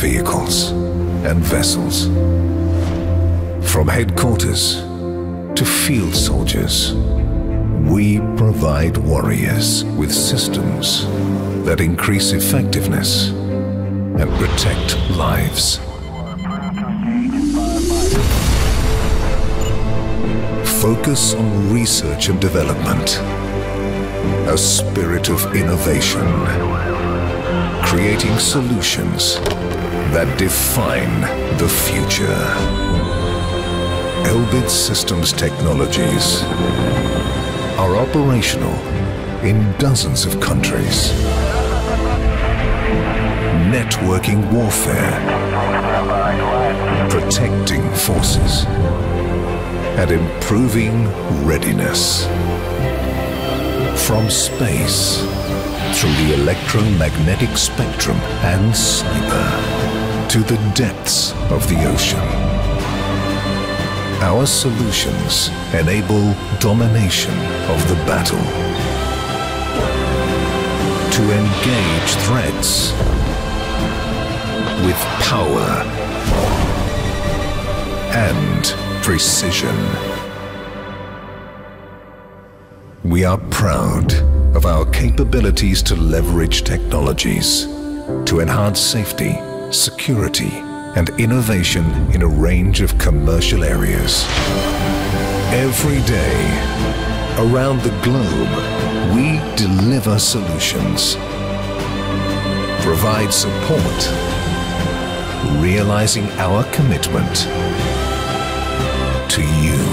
vehicles and vessels. From headquarters to field soldiers, we provide warriors with systems that increase effectiveness and protect lives. Focus on research and development. A spirit of innovation. Creating solutions that define the future. Elbit Systems Technologies are operational in dozens of countries. Networking warfare, protecting forces, and improving readiness. From space through the electromagnetic spectrum and cyber to the depths of the ocean. Our solutions enable domination of the battle. To engage threats with power and precision. We are proud of our capabilities to leverage technologies to enhance safety, security, and innovation in a range of commercial areas. Every day, around the globe, we deliver solutions, provide support, realizing our commitment to you.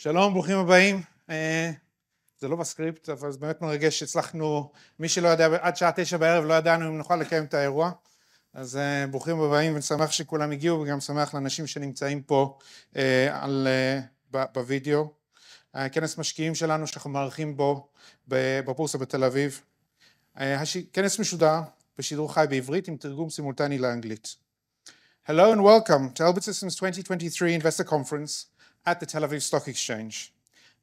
שלום, ברוכים הבאים. אה, זה לא בסקריפט, אבל זה באמת מרגש שהצלחנו, מי שלא יודע, עד שעה תשע בערב לא ידענו אם נוכל לקיים את האירוע. אז אה, ברוכים הבאים ואני שמח שכולם הגיעו וגם שמח לאנשים שנמצאים פה אה, על, בווידאו. הכנס משקיעים שלנו שאנחנו מארחים בו בבורסה בתל אביב. כנס משודר בשידור חי בעברית עם תרגום סימולטני לאנגלית. Hello and welcome to Elbit Systems 2023 Investor Conference at the Tel Aviv Stock Exchange.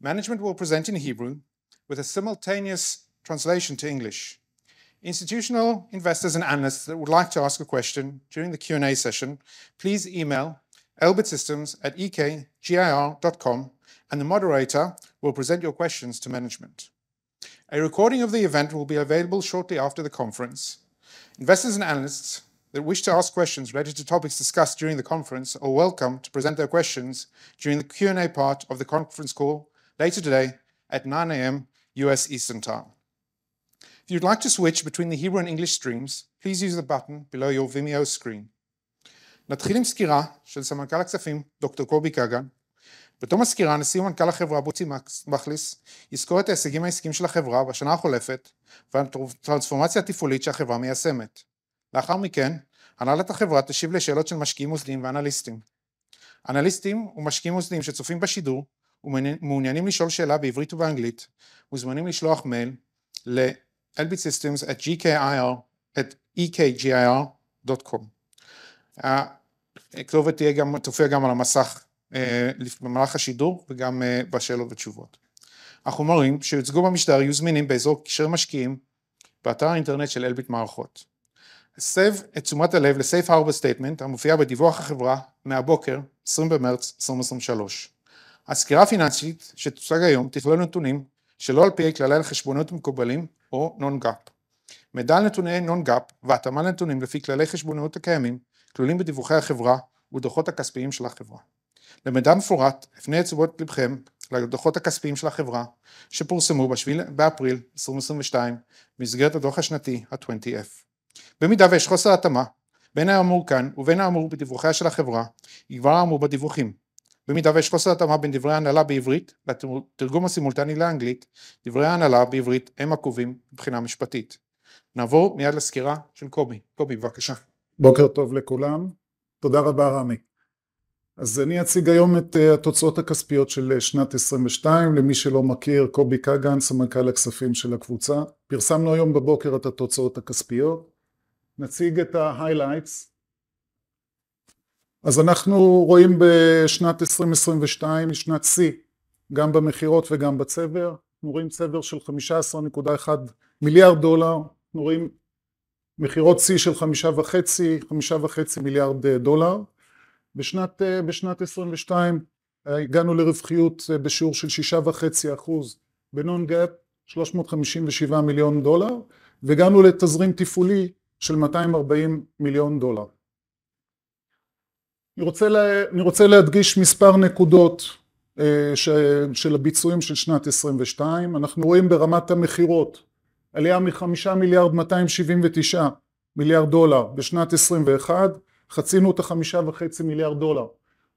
Management will present in Hebrew with a simultaneous translation to English. Institutional investors and analysts that would like to ask a question during the Q&A session, please email elbitsystems at ekgir.com and the moderator will present your questions to management. A recording of the event will be available shortly after the conference. Investors and analysts that wish to ask questions related to topics discussed during the conference are welcome to present their questions during the Q&A part of the conference call later today at 9 a.m. US Eastern Time. If you'd like to switch between the Hebrew and English streams, please use the button below your Vimeo screen. נתחיל עם סקירה של סמנכ"ל הכספים דוקטור קובי כגן. בתום הסקירה נשיא ומנכ"ל החברה בוצי מכליס יסקור את ההישגים העסקיים של החברה בשנה החולפת והטרנספורמציה התפעולית שהחברה מיישמת. לאחר מכן, הנהלת החברה תשיב לשאלות של משקיעים מוסדיים ואנליסטים. אנליסטים ומשקיעים מוסדיים שצופים בשידור ומעוניינים לשאול שאלה בעברית ובאנגלית, מוזמנים לשלוח מייל ל-elbitsystems at ekgir.com. הכתובת תהיה גם, תופיע גם על המסך במהלך השידור וגם בשאלות ותשובות. החומרים שיוצגו במשדר יהיו זמינים באזור קשרי משקיעים באתר האינטרנט של אלביט מערכות. הסב את תשומת הלב ל-Safe Statement המופיע בדיווח החברה מהבוקר 20 במרץ 2023. הסקירה הפיננסית שתוצג היום תכלול נתונים שלא על פי כללי החשבונאות המקובלים או Non-GAAP. מידע על נתוני Non-GAAP והתאמה לנתונים לפי כללי חשבונאות הקיימים כלולים בדיווחי החברה ובדוחות הכספיים של החברה. למידע מפורט הפנה את תשומת לבכם לדוחות הכספיים של החברה שפורסמו ב-7 באפריל 2022 במסגרת הדוח השנתי ה-20F. במידה ויש חוסר התאמה בין האמור כאן ובין האמור בדיווחיה של החברה, יגבר האמור בדיווחים. במידה ויש חוסר התאמה בין דברי ההנהלה בעברית לתרגום הסימולטני לאנגלית, דברי ההנהלה בעברית הם עקובים מבחינה משפטית. נעבור מיד לסקירה של קובי. קובי, בבקשה. בוקר טוב לכולם. תודה רבה רמי. אז אני אציג היום את התוצאות הכספיות של שנת 22, למי שלא מכיר, קובי כגן, סמנכ"ל הכספים של הקבוצה. פרסמנו היום בבוקר את התוצאות הכספיות. נציג את ה-highlights. אז אנחנו רואים בשנת 2022 שנת שיא גם במכירות וגם בצבר, אנחנו רואים צבר של 15.1 מיליארד דולר, אנחנו רואים מכירות שיא של חמישה וחצי, חמישה וחצי מיליארד דולר. בשנת, בשנת 22 הגענו לרווחיות בשיעור של שישה וחצי אחוז ב non-GAAP, 357 מיליון דולר, והגענו לתזרים תפעולי של 240 מיליון דולר. אני רוצה, לה, אני רוצה להדגיש מספר נקודות של הביצועים של שנת 22, אנחנו רואים ברמת המכירות עלייה מחמישה מיליארד 279 מיליארד דולר בשנת 21, חצינו את החמישה וחצי מיליארד דולר,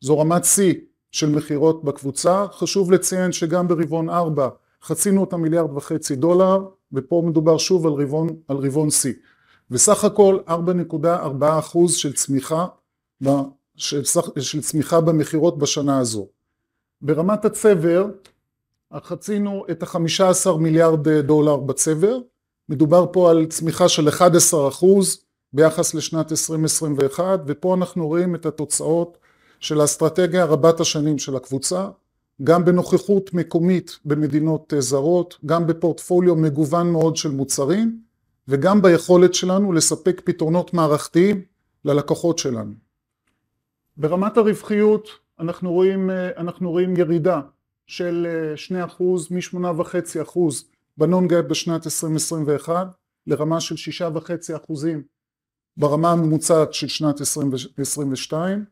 זו רמת שיא של מכירות בקבוצה, חשוב לציין שגם ברבעון 4 חצינו את המיליארד וחצי דולר ופה מדובר שוב על רבעון שיא וסך הכל 4.4 אחוז של צמיחה, של, של צמיחה במכירות בשנה הזו. ברמת הצבר חצינו את החמישה עשר מיליארד דולר בצבר, מדובר פה על צמיחה של 11 אחוז ביחס לשנת 2021 ופה אנחנו רואים את התוצאות של האסטרטגיה רבת השנים של הקבוצה גם בנוכחות מקומית במדינות זרות, גם בפורטפוליו מגוון מאוד של מוצרים וגם ביכולת שלנו לספק פתרונות מערכתיים ללקוחות שלנו. ברמת הרווחיות אנחנו רואים, אנחנו רואים ירידה של שני אחוז משמונה וחצי אחוז בנון גאפ בשנת 2021 לרמה של שישה וחצי אחוזים ברמה הממוצעת של שנת 2022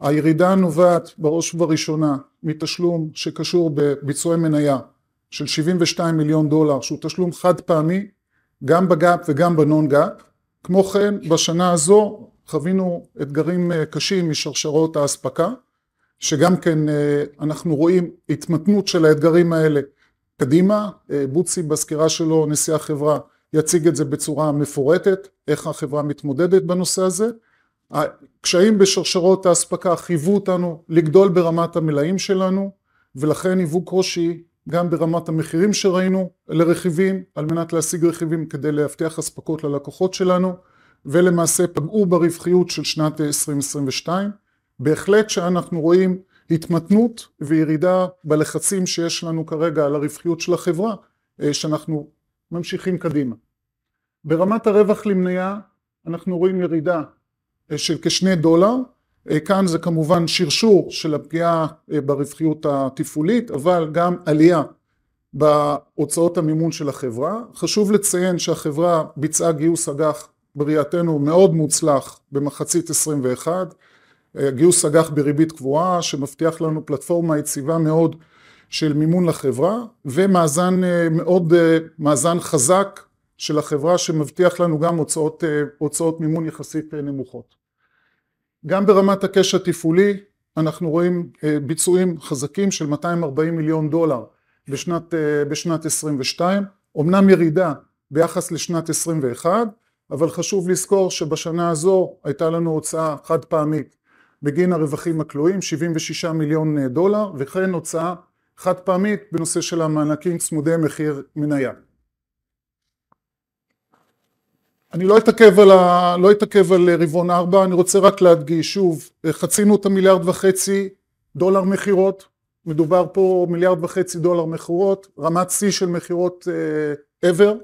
הירידה נובעת בראש ובראשונה מתשלום שקשור בביצועי מניה של 72 מיליון דולר שהוא תשלום חד פעמי גם ב GAAP וגם ב non-GAAP. כמו כן בשנה הזו חווינו אתגרים קשים משרשרות האספקה שגם כן אנחנו רואים התמתנות של האתגרים האלה קדימה, בוצי בסקירה שלו נשיא החברה יציג את זה בצורה מפורטת איך החברה מתמודדת בנושא הזה. הקשיים בשרשרות האספקה חייבו אותנו לגדול ברמת המלאים שלנו ולכן היוו קושי גם ברמת המחירים שראינו לרכיבים על מנת להשיג רכיבים כדי להבטיח אספקות ללקוחות שלנו ולמעשה פגעו ברווחיות של שנת 2022 בהחלט שאנחנו רואים התמתנות וירידה בלחצים שיש לנו כרגע על הרווחיות של החברה שאנחנו ממשיכים קדימה. ברמת הרווח למניה אנחנו רואים ירידה של כשני דולר, כאן זה כמובן שרשור של הפגיעה ברווחיות התפעולית אבל גם עלייה בהוצאות המימון של החברה, חשוב לציין שהחברה ביצעה גיוס אג"ח בראייתנו מאוד מוצלח במחצית 21, גיוס אג"ח בריבית קבועה שמבטיח לנו פלטפורמה יציבה מאוד של מימון לחברה ומאזן מאוד, מאזן חזק של החברה שמבטיח לנו גם הוצאות, הוצאות מימון יחסית נמוכות. גם ברמת הקש התפעולי אנחנו רואים ביצועים חזקים של 240 מיליון דולר בשנת, בשנת 22, אמנם ירידה ביחס לשנת 21 אבל חשוב לזכור שבשנה הזו הייתה לנו הוצאה חד פעמית בגין הרווחים הכלואים 76 מיליון דולר וכן הוצאה חד פעמית בנושא של המענקים צמודי מחיר מניה. אני לא אתעכב על, ה... לא על רבעון ארבע, אני רוצה רק להדגיש שוב, חצינו את המיליארד וחצי דולר מכירות, מדובר פה מיליארד וחצי דולר מכירות, רמת שיא של מכירות ever,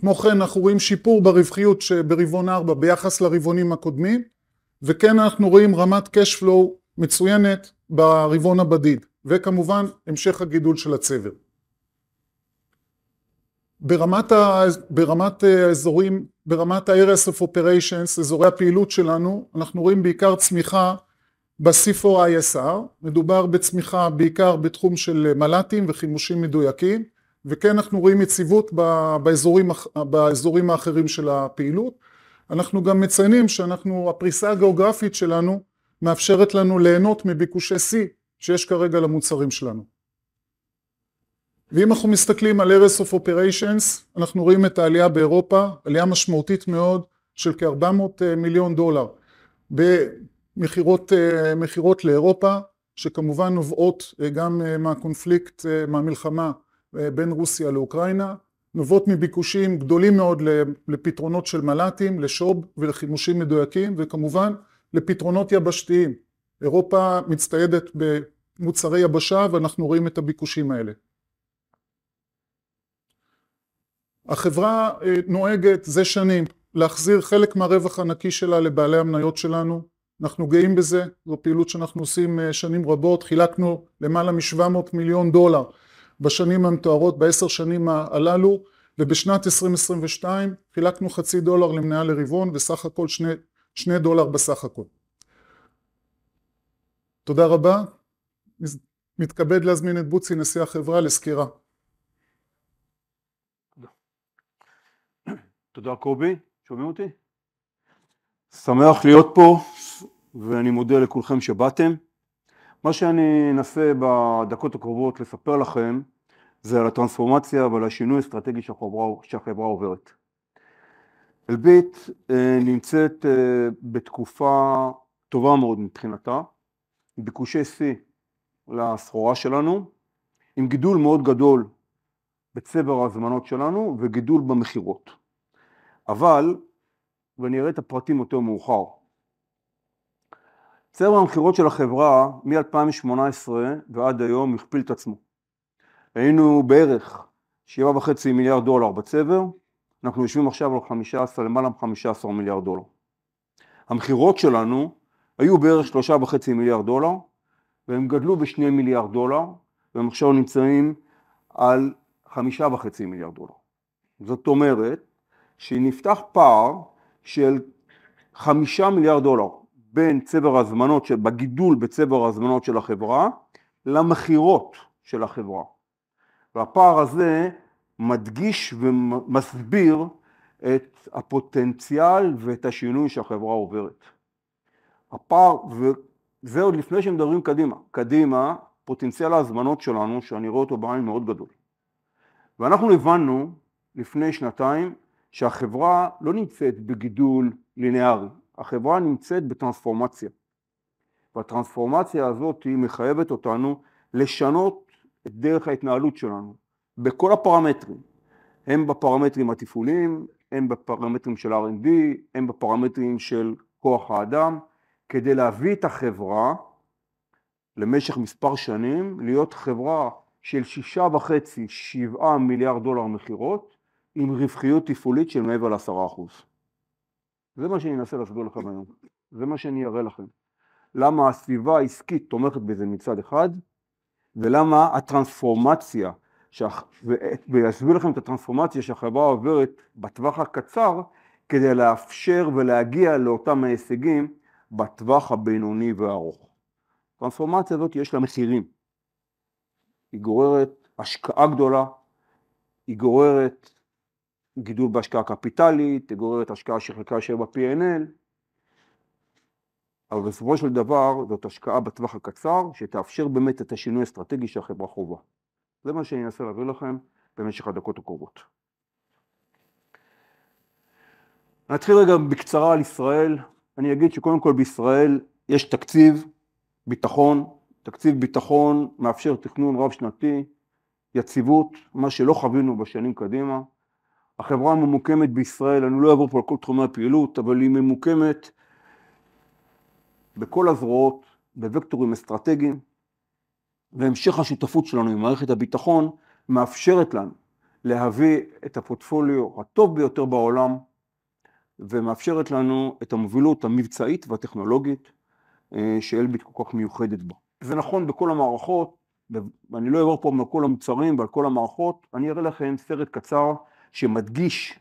כמו כן אנחנו רואים שיפור ברווחיות שברבעון ארבע ביחס לרבעונים הקודמים וכן אנחנו רואים רמת cash flow מצוינת ברבעון הבדיד וכמובן המשך הגידול של הצבר. ברמת, ה... ברמת האזורים, ברמת ה-areas of operations, אזורי הפעילות שלנו, אנחנו רואים בעיקר צמיחה ב-C4ISR, מדובר בצמיחה בעיקר בתחום של מל"טים וחימושים מדויקים וכן אנחנו רואים יציבות באזורים, באזורים האחרים של הפעילות, אנחנו גם מציינים שאנחנו, הפריסה הגיאוגרפית שלנו מאפשרת לנו ליהנות מביקושי שיא שיש כרגע למוצרים שלנו. ואם אנחנו מסתכלים על areas of operations אנחנו רואים את העלייה באירופה, עלייה משמעותית מאוד של כ-400 מיליון דולר במכירות לאירופה שכמובן נובעות גם מהקונפליקט, מהמלחמה בין רוסיה לאוקראינה, נובעות מביקושים גדולים מאוד לפתרונות של מל"טים, לשוב ולחימושים מדויקים וכמובן לפתרונות יבשתיים. אירופה מצטיידת מוצרי יבשה ואנחנו רואים את הביקושים האלה. החברה אה, נוהגת זה שנים להחזיר חלק מהרווח הנקי שלה לבעלי המניות שלנו, אנחנו גאים בזה, זו פעילות שאנחנו עושים אה, שנים רבות, חילקנו למעלה מ-700 מיליון דולר בשנים המתוארות בעשר שנים הללו ובשנת 2022 חילקנו חצי דולר למניה לרבעון וסך הכל שני, שני דולר בסך הכל. תודה רבה, מתכבד להזמין את בוצי נשיא החברה לסקירה. תודה קובי, שומעים אותי? שמח להיות פה ואני מודה לכולכם שבאתם. מה שאני אנסה בדקות הקרובות לספר לכם זה על הטרנספורמציה ועל השינוי האסטרטגי שהחברה, שהחברה עוברת. אלביט אה, נמצאת אה, בתקופה טובה מאוד מבחינתה, ביקושי שיא לסחורה שלנו, עם גידול מאוד גדול בצבר ההזמנות שלנו וגידול במכירות. אבל, ואני אראה את הפרטים יותר מאוחר, צבר המכירות של החברה מ-2018 ועד היום הכפיל את עצמו. היינו בערך 7.5 מיליארד דולר בצבר, אנחנו יושבים עכשיו על 15, למעלה מ-15 מיליארד דולר. המכירות שלנו היו בערך 3.5 מיליארד דולר, והם גדלו ב-2 מיליארד דולר, והם עכשיו נמצאים על 5.5 מיליארד דולר. זאת אומרת שנפתח פער של 5 מיליארד דולר בין צבר ההזמנות, בגידול בצבר ההזמנות של החברה למכירות של החברה. והפער הזה מדגיש ומסביר את הפוטנציאל ואת השינוי שהחברה עוברת. הפער, וזה עוד לפני שמדברים קדימה, קדימה פוטנציאל ההזמנות שלנו שאני רואה אותו בעין מאוד גדול. ואנחנו הבנו לפני שנתיים שהחברה לא נמצאת בגידול ליניארי, החברה נמצאת בטרנספורמציה. והטרנספורמציה הזאת היא מחייבת אותנו לשנות את דרך ההתנהלות שלנו בכל הפרמטרים, הם בפרמטרים התפעוליים, הם בפרמטרים של R&D, הם בפרמטרים של כוח האדם, כדי להביא את החברה למשך מספר שנים להיות חברה של שישה וחצי, שבעה מיליארד דולר מכירות עם רווחיות תפעולית של מעבר לעשרה אחוז. זה מה שאני אנסה להסביר לכם היום, זה מה שאני אראה לכם. למה הסביבה העסקית תומכת בזה מצד אחד, ולמה הטרנספורמציה, שח... ויסביר לכם את הטרנספורמציה שהחברה עוברת בטווח הקצר, כדי לאפשר ולהגיע לאותם ההישגים בטווח הבינוני והארוך. הטרנספורמציה הזאת יש לה מחירים. היא גוררת השקעה גדולה, היא גוררת גידול בהשקעה קפיטלית, היא גוררת השקעה שחלקה יושב ב-P&L, אבל בסופו של דבר זאת השקעה בטווח הקצר שתאפשר באמת את השינוי האסטרטגי שהחברה חובה. זה מה שאני אנסה להביא לכם במשך הדקות הקרובות. נתחיל רגע בקצרה על ישראל. אני אגיד שקודם כל בישראל יש תקציב ביטחון, תקציב ביטחון מאפשר תכנון רב שנתי, יציבות, מה שלא חווינו בשנים קדימה. החברה ממוקמת בישראל, אני לא אעבור פה על כל תחומי הפעילות, אבל היא ממוקמת בכל הזרועות, בוקטורים אסטרטגיים, והמשך השותפות שלנו עם מערכת הביטחון מאפשרת לנו להביא את הפורטפוליו הטוב ביותר בעולם ומאפשרת לנו את המובילות המבצעית והטכנולוגית אה, שאלביט כל כך מיוחדת בה. זה נכון בכל המערכות, ואני לא אעבור פה על כל המוצרים ועל כל המערכות, אני אראה לכם סרט קצר שמדגיש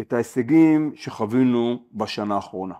את ההישגים שחווינו בשנה האחרונה.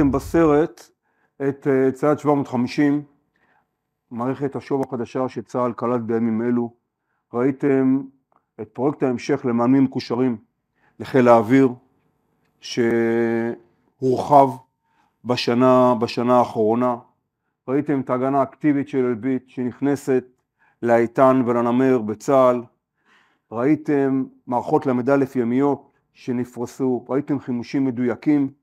ראיתם בסרט את אה, צייד 750, מערכת השוב החדשה שצה"ל קלט בימים אלו. ראיתם את פרויקט ההמשך למאמנים מקושרים לחיל האוויר, שהורחב בשנה, בשנה האחרונה. ראיתם את ההגנה האקטיבית של אלביט שנכנסת לאיתן ולנמר בצה"ל. ראיתם מערכות ל"א ימיות שנפרסו, ראיתם חימושים מדויקים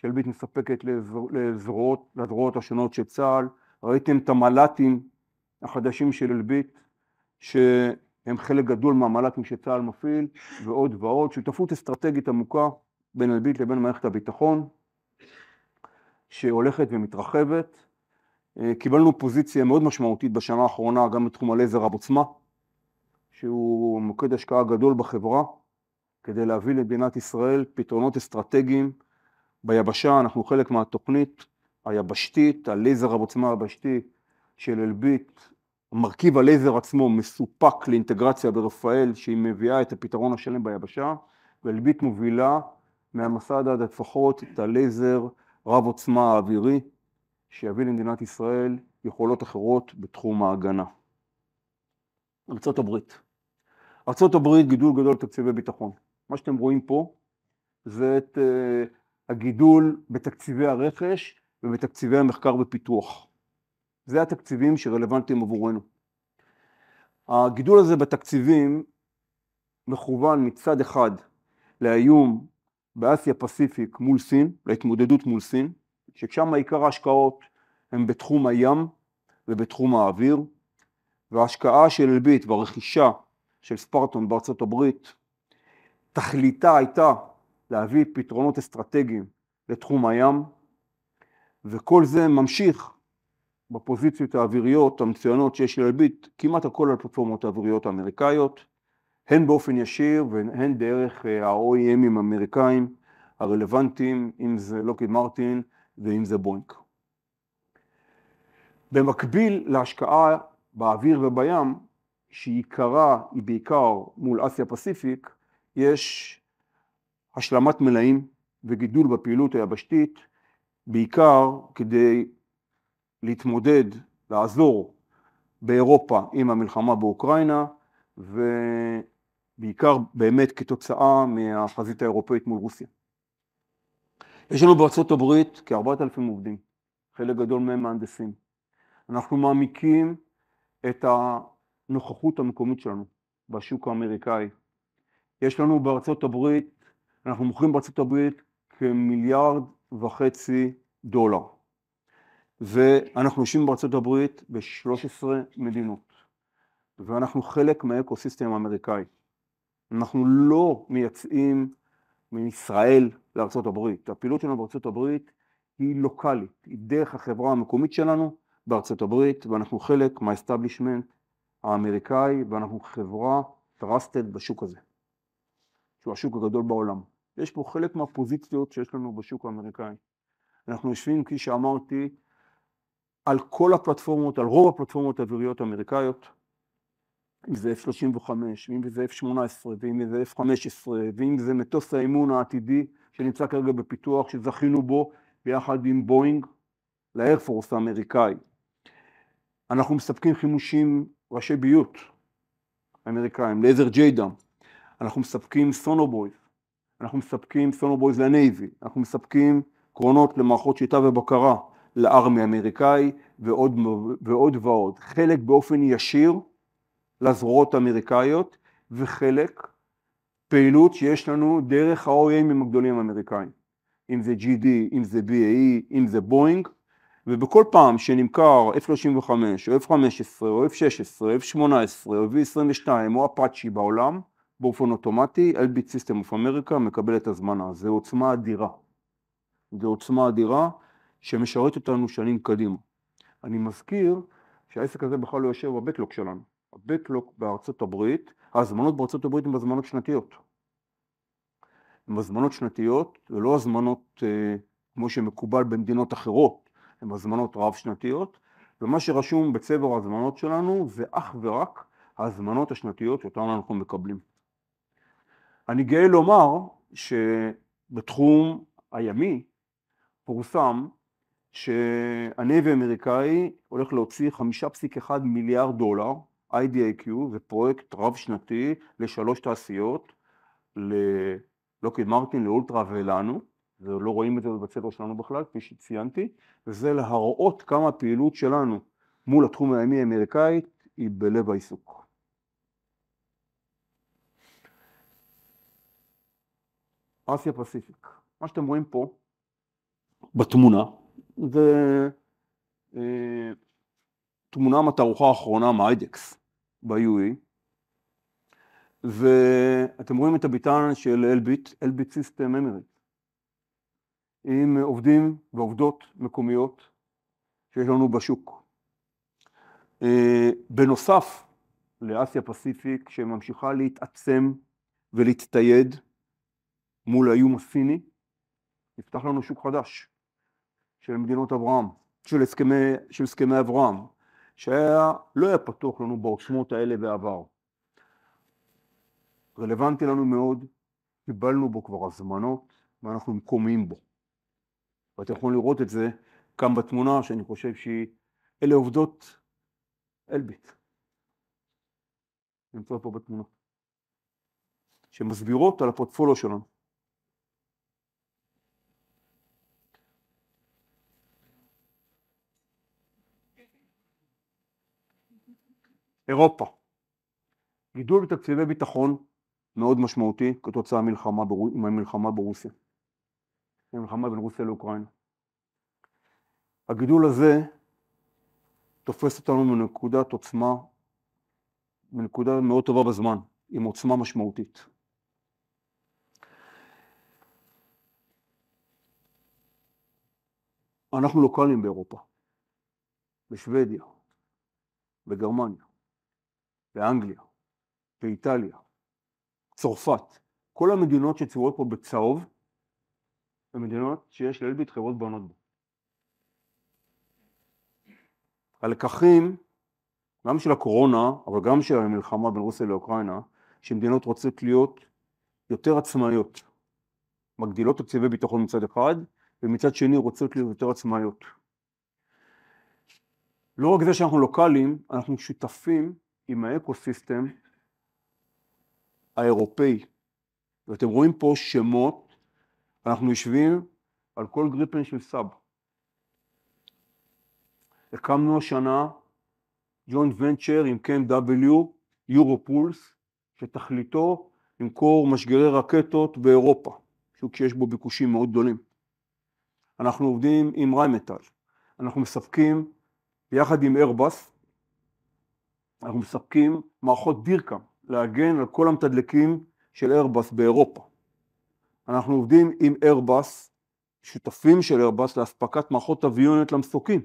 שאלביט מספקת לזרועות, לזרועות השונות של צה"ל, ראיתם את המל"טים החדשים של אלביט שהם חלק גדול מהמל"טים שצה"ל מפעיל ועוד ועוד, שותפות אסטרטגית עמוקה בין אלביט לבין מערכת הביטחון שהולכת ומתרחבת. אה, קיבלנו פוזיציה מאוד משמעותית בשנה האחרונה גם בתחום הלייזר רב עוצמה שהוא מוקד השקעה גדול בחברה כדי להביא למדינת ישראל פתרונות אסטרטגיים ביבשה, אנחנו חלק מהתוכנית היבשתית, הלייזר רב עוצמה היבשתי של אלביט, מרכיב הלייזר עצמו מסופק לאינטגרציה ברפאל שהיא מביאה את הפתרון השלם ביבשה ואלביט מובילה מהמסד עד הטפחות את הלייזר רב עוצמה האווירי שיביא למדינת ישראל יכולות אחרות בתחום ההגנה. ארה"ב ארה"ב גידול גדול בתקציבי ביטחון. מה שאתם רואים פה זה את uh, הגידול בתקציבי הרכש ובתקציבי המחקר ופיתוח. זה התקציבים שרלוונטיים עבורנו. הגידול הזה בתקציבים מכוון מצד אחד לאיום באסיה פסיפיק מול סין, להתמודדות מול סין, ששם עיקר ההשקעות הם בתחום הים ובתחום האוויר, וההשקעה של אלביט והרכישה של ספרטון בארצות הברית, תכליתה הייתה להביא פתרונות אסטרטגיים לתחום הים, וכל זה ממשיך בפוזיציות האוויריות המצוינות שיש לאלביט כמעט הכל על פלטפורמות האוויריות האמריקאיות, הן באופן ישיר והן דרך אה, ה-OEMים האמריקאים הרלוונטיים, אם זה לוקיד מרטין ואם זה בוינק. במקביל להשקעה באוויר ובים, שעיקרה היא בעיקר מול אסיה פסיפיק, יש השלמת מלאים וגידול בפעילות היבשתית, בעיקר כדי להתמודד, לעזור באירופה עם המלחמה באוקראינה, ובעיקר באמת כתוצאה מהחזית האירופאית מול רוסיה. יש לנו בארצות הברית כ-4,000 עובדים, חלק גדול מהם מהנדסים. אנחנו מעמיקים את הנוכחות המקומית שלנו בשוק האמריקאי. יש לנו בארצות הברית אנחנו מוכרים בארצות הברית כמיליארד וחצי דולר ואנחנו יושבים בארצות הברית ב-13 מדינות ואנחנו חלק מה ecosystem האמריקאי. אנחנו לא מייצאים מישראל לארצות הברית. הפעילות שלנו בארצות הברית היא לוקאלית, היא דרך החברה המקומית שלנו בארצות הברית ואנחנו חלק מה establishment האמריקאי ואנחנו חברה trusted בשוק הזה. שהוא השוק הגדול בעולם. יש פה חלק מהפוזיציות שיש לנו בשוק האמריקאי. אנחנו יושבים, כפי שאמרתי, על כל הפלטפורמות, על רוב הפלטפורמות האוויריות האמריקאיות, אם זה F-35, ואם זה F-18, ואם זה F-15, ואם זה מטוס האימון העתידי שנמצא כרגע בפיתוח, שזכינו בו ביחד עם בואינג ל Air Force האמריקאי. אנחנו מספקים חימושים ראשי ביות אמריקאים, Laser JDAM, אנחנו מספקים sonobuoys, אנחנו מספקים sonobuoys ל Navy, אנחנו מספקים קרונות למערכות שליטה ובקרה ל Army האמריקאי ועוד ועוד ועוד, חלק באופן ישיר לזרועות האמריקאיות וחלק פעילות שיש לנו דרך ה-OEMים הגדולים האמריקאים, אם זה GD, אם זה BAE, אם זה בואינג, ובכל פעם שנמכר F-35 או F-15 או F-16 או F-18 או V-22 או אפאצ'י בעולם, באופן אוטומטי, Elbit System of America מקבל את הזמנה, זה עוצמה אדירה. זה עוצמה אדירה שמשרת אותנו שנים קדימה. אני מזכיר שהעסק הזה בכלל לא יושב ב backlog שלנו. ה backlog בארצות הברית, ההזמנות בארצות הברית הן הזמנות שנתיות. הן הזמנות שנתיות ולא הזמנות אה, כמו שמקובל במדינות אחרות, הן הזמנות רב שנתיות, ומה שרשום בצבר ההזמנות שלנו זה אך ורק ההזמנות השנתיות שאותן אנחנו מקבלים. אני גאה לומר שבתחום הימי פורסם שהנייבי האמריקאי הולך להוציא 5.1 מיליארד דולר, IDIQ, זה פרויקט רב שנתי לשלוש תעשיות, ללוקיד מרטין, לאולטרה ולנו, ולא רואים את זה בצבע שלנו בכלל, כפי שציינתי, וזה להראות כמה הפעילות שלנו מול התחום הימי האמריקאי היא בלב העיסוק. אסיה פסיפיק, מה שאתם רואים פה בתמונה זה אה, תמונה מהתערוכה האחרונה מהאיידקס ב-UE ואתם רואים את הביטן של אלביט, אלביט סיסטם אמרית עם עובדים ועובדות מקומיות שיש לנו בשוק. אה, בנוסף לאסיה פסיפיק שממשיכה להתעצם ולהצטייד מול האיום הסיני, נפתח לנו שוק חדש של מדינות אברהם, של הסכמי, של הסכמי אברהם, שהיה, לא היה פתוח לנו בעוצמות האלה בעבר. רלוונטי לנו מאוד, קיבלנו בו כבר הזמנות ואנחנו מקומיים בו. ואתם יכולים לראות את זה כאן בתמונה שאני חושב שהיא, אלה עובדות אלביט. נמצא פה בתמונה. שמסבירות על הפורטפוליו שלנו. אירופה, גידול בתקציבי ביטחון מאוד משמעותי כתוצאה מהמלחמה, מהמלחמה ברוסיה, המלחמה בין רוסיה לאוקראינה. הגידול הזה תופס אותנו מנקודת עוצמה, מנקודה מאוד טובה בזמן, עם עוצמה משמעותית. אנחנו לוקאלים באירופה, בשוודיה, בגרמניה, באנגליה, באיטליה, צרפת, כל המדינות שצבועות פה בצהוב, הן מדינות שיש לאלביט חברות בונות בו. הלקחים, גם של הקורונה, אבל גם של המלחמה בין רוסיה לאוקראינה, שמדינות רוצות להיות יותר עצמאיות, מגדילות תקציבי ביטחון מצד אחד, ומצד שני רוצות להיות יותר עצמאיות. לא רק זה שאנחנו לוקאלים, אנחנו שותפים עם ה ecosystem האירופאי. ואתם רואים פה שמות, אנחנו יושבים על כל גריפן של סאב. הקמנו השנה joint venture עם KMW, EuroPULS, שתכליתו למכור משגרי רקטות באירופה, שוק שיש בו ביקושים מאוד גדולים. אנחנו עובדים עם ריימטל, אנחנו מספקים ביחד עם איירבאס אנחנו מספקים מערכות דירקאם להגן על כל המתדלקים של איירבאס באירופה. אנחנו עובדים עם איירבאס, שותפים של איירבאס לאספקת מערכות אביונית למסוקים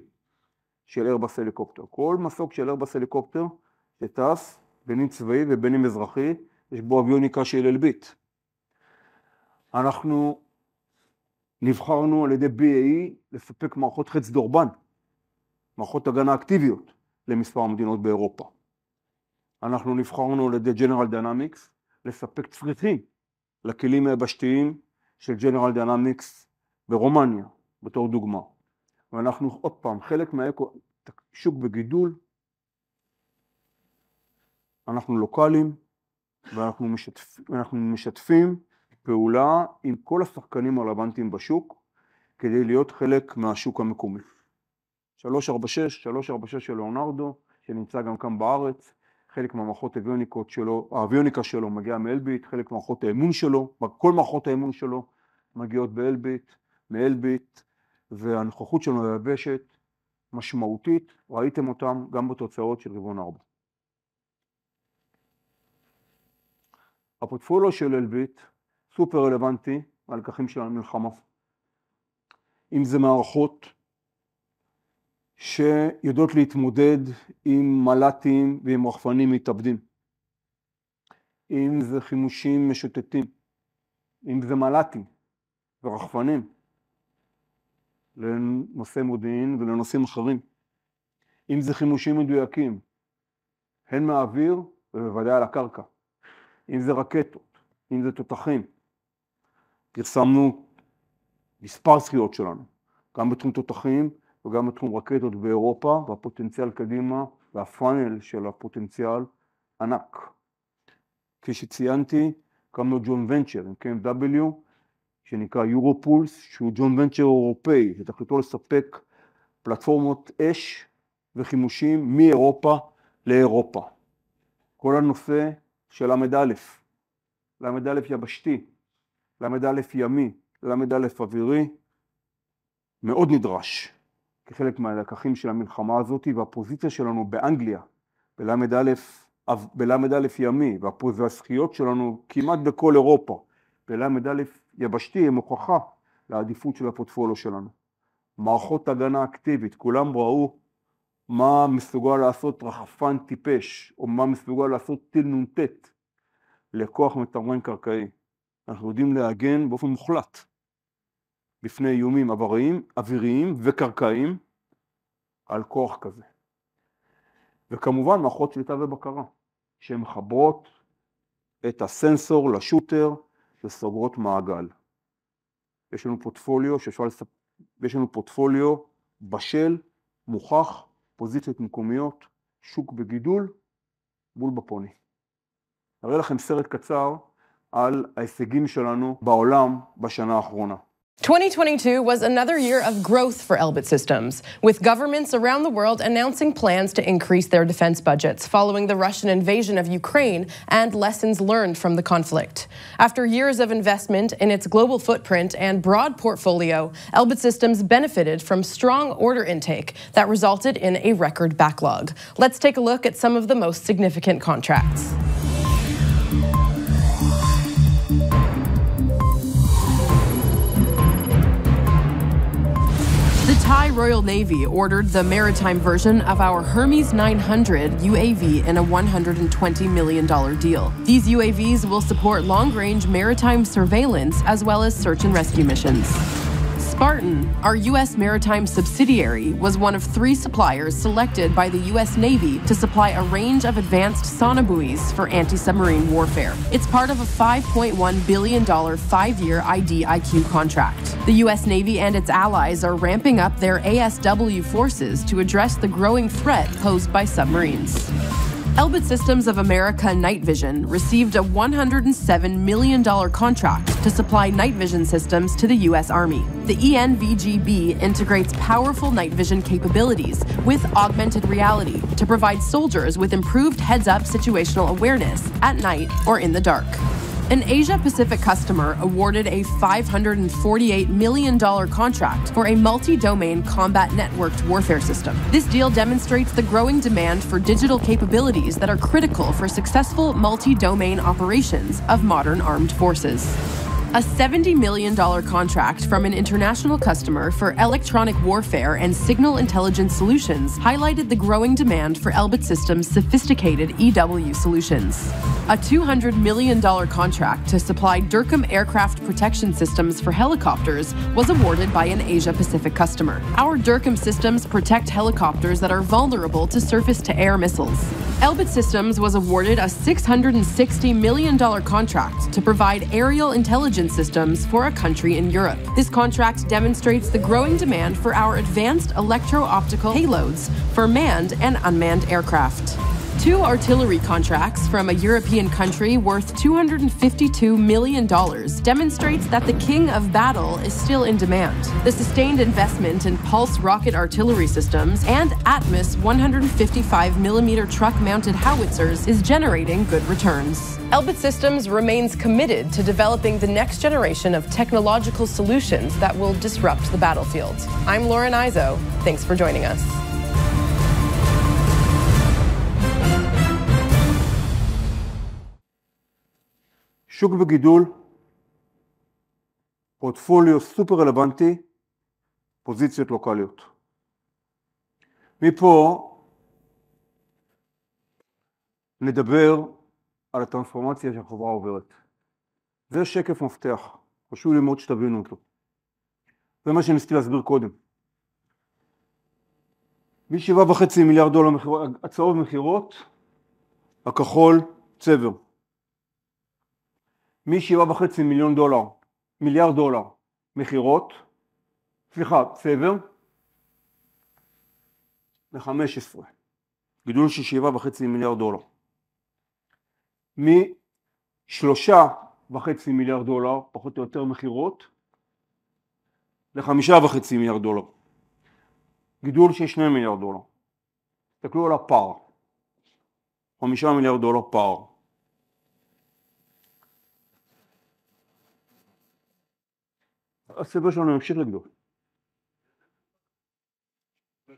של איירבאס הליקופטר. כל מסוק של איירבאס הליקופטר שטס בין אם צבאי ובין אם אזרחי, יש בו אביוניקה של אלביט. אנחנו נבחרנו על ידי BAE לספק מערכות חץ דורבן, מערכות הגנה אקטיביות למספר מדינות באירופה. אנחנו נבחרנו על ידי General Dynamics לספק צריחים לכלים היבשתיים של General Dynamics ברומניה בתור דוגמה ואנחנו עוד פעם חלק מהאקו, שוק בגידול אנחנו לוקאלים ואנחנו משתפ, משתפים פעולה עם כל השחקנים הרלוונטיים בשוק כדי להיות חלק מהשוק המקומי. 346, 346 של ליאונרדו שנמצא גם כאן בארץ חלק מהמערכות האביוניקות שלו, האביוניקה שלו מגיעה מאלביט, חלק מהמערכות האמון שלו, כל מערכות האמון שלו מגיעות באלביט, מאלביט, והנוכחות שלנו ביבשת משמעותית, ראיתם אותם גם בתוצאות של רבעון ארבע. הפורטפוליו של אלביט סופר רלוונטי ללקחים של המלחמה. אם זה מערכות שיודעות להתמודד עם מל"טים ועם רחפנים מתאבדים. אם זה חימושים משוטטים, אם זה מל"טים ורחפנים לנושאי מודיעין ולנושאים אחרים, אם זה חימושים מדויקים, הן מהאוויר ובוודאי על הקרקע, אם זה רקטות, אם זה תותחים. פרסמנו מספר זכיות שלנו גם בתחום תותחים וגם בתחום רקטות באירופה, והפוטנציאל קדימה והפאנל של הפוטנציאל ענק. כפי שציינתי, הקמנו ג'ון ונצ'ר עם KMW, שנקרא יורופולס, שהוא ג'ון ונצ'ר אירופאי, שתכליתו לספק פלטפורמות אש וחימושים מאירופה לאירופה. כל הנושא של ל"א, ל"א יבשתי, ל"א ימי, ל"א אווירי, מאוד נדרש כחלק מהלקחים של המלחמה הזאת והפוזיציה שלנו באנגליה בל"א ימי והזכיות שלנו כמעט בכל אירופה בל"א יבשתי הם הוכחה לעדיפות של הפורטפוליו שלנו. מערכות הגנה אקטיבית, כולם ראו מה מסוגל לעשות רחפן טיפש או מה מסוגל לעשות טיל נ"ט לכוח מתמרן קרקעי. אנחנו יודעים להגן באופן מוחלט בפני איומים עבריים, אוויריים וקרקעיים על כוח כזה. וכמובן מערכות שליטה ובקרה שהן מחברות את הסנסור לשוטר וסוגרות מעגל. יש לנו פורטפוליו שאפשר לספ... יש לנו פורטפוליו בשל, מוכח, פוזיציות מקומיות, שוק בגידול, בול בפוני. אראה לכם סרט קצר על ההישגים שלנו בעולם בשנה האחרונה. 2022 was another year of growth for Elbit Systems, with governments around the world announcing plans to increase their defense budgets following the Russian invasion of Ukraine and lessons learned from the conflict. After years of investment in its global footprint and broad portfolio, Elbit Systems benefited from strong order intake that resulted in a record backlog. Let's take a look at some of the most significant contracts. Thai Royal Navy ordered the maritime version of our Hermes 900 UAV in a $120 million deal. These UAVs will support long range maritime surveillance as well as search and rescue missions. Spartan, our U.S. maritime subsidiary, was one of three suppliers selected by the U.S. Navy to supply a range of advanced sonobuoys for anti submarine warfare. It's part of a $5.1 billion five year IDIQ contract. The U.S. Navy and its allies are ramping up their ASW forces to address the growing threat posed by submarines. Elbit Systems of America Night Vision received a $107 million contract to supply night vision systems to the U.S. Army. The ENVGB integrates powerful night vision capabilities with augmented reality to provide soldiers with improved heads up situational awareness at night or in the dark. An Asia Pacific customer awarded a $548 million contract for a multi domain combat networked warfare system. This deal demonstrates the growing demand for digital capabilities that are critical for successful multi domain operations of modern armed forces. A $70 million contract from an international customer for electronic warfare and signal intelligence solutions highlighted the growing demand for Elbit Systems' sophisticated EW solutions. A $200 million contract to supply Durkham aircraft protection systems for helicopters was awarded by an Asia Pacific customer. Our Durkham systems protect helicopters that are vulnerable to surface to air missiles. Elbit Systems was awarded a $660 million contract to provide aerial intelligence systems for a country in Europe. This contract demonstrates the growing demand for our advanced electro optical payloads for manned and unmanned aircraft. Two artillery contracts from a European country worth $252 million demonstrates that the king of battle is still in demand. The sustained investment in pulse rocket artillery systems and Atmos 155mm truck mounted howitzers is generating good returns. Elbit Systems remains committed to developing the next generation of technological solutions that will disrupt the battlefield. I'm Lauren Izo. Thanks for joining us. שוק בגידול, פורטפוליו סופר רלוונטי, פוזיציות לוקאליות. מפה נדבר על הטרנספורמציה שהחברה עוברת. זה שקף מפתח, חשוב לי מאוד שתבינו אותו. זה מה שניסיתי להסביר קודם. מ-7.5 מיליארד דולר הצעות מכירות, הכחול צבר. מ-7.5 מיליון דולר, מיליארד דולר מכירות, סליחה, צבר, ל-15, גידול של שבעה וחצי מיליארד דולר. משלושה וחצי מיליארד דולר, פחות או יותר מכירות, לחמישה וחצי מיליארד דולר. גידול של שני מיליארד דולר. תסתכלו על הפער. חמישה מיליארד דולר פער. הסבל שלנו ימשיך לגדול.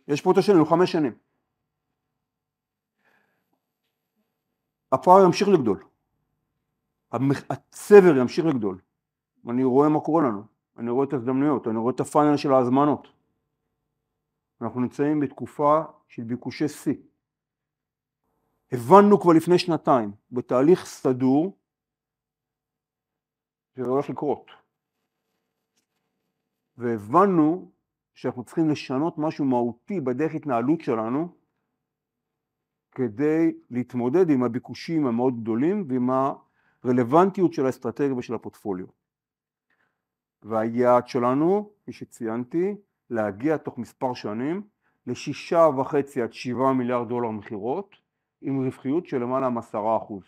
יש פה את השנים, חמש שנים. הפער ימשיך לגדול. הצבר ימשיך לגדול. אני רואה מה קורה לנו. אני רואה את ההזדמנויות, אני רואה את הפאנל של ההזמנות. אנחנו נמצאים בתקופה של ביקושי שיא. הבנו כבר לפני שנתיים, בתהליך סדור, שזה הולך לקרות. והבנו שאנחנו צריכים לשנות משהו מהותי בדרך התנהלות שלנו כדי להתמודד עם הביקושים המאוד גדולים ועם הרלוונטיות של האסטרטגיה ושל הפורטפוליו. והיעד שלנו, כפי שציינתי, להגיע תוך מספר שנים לשישה וחצי עד שבעה מיליארד דולר מכירות עם רווחיות של למעלה מעשרה אחוז.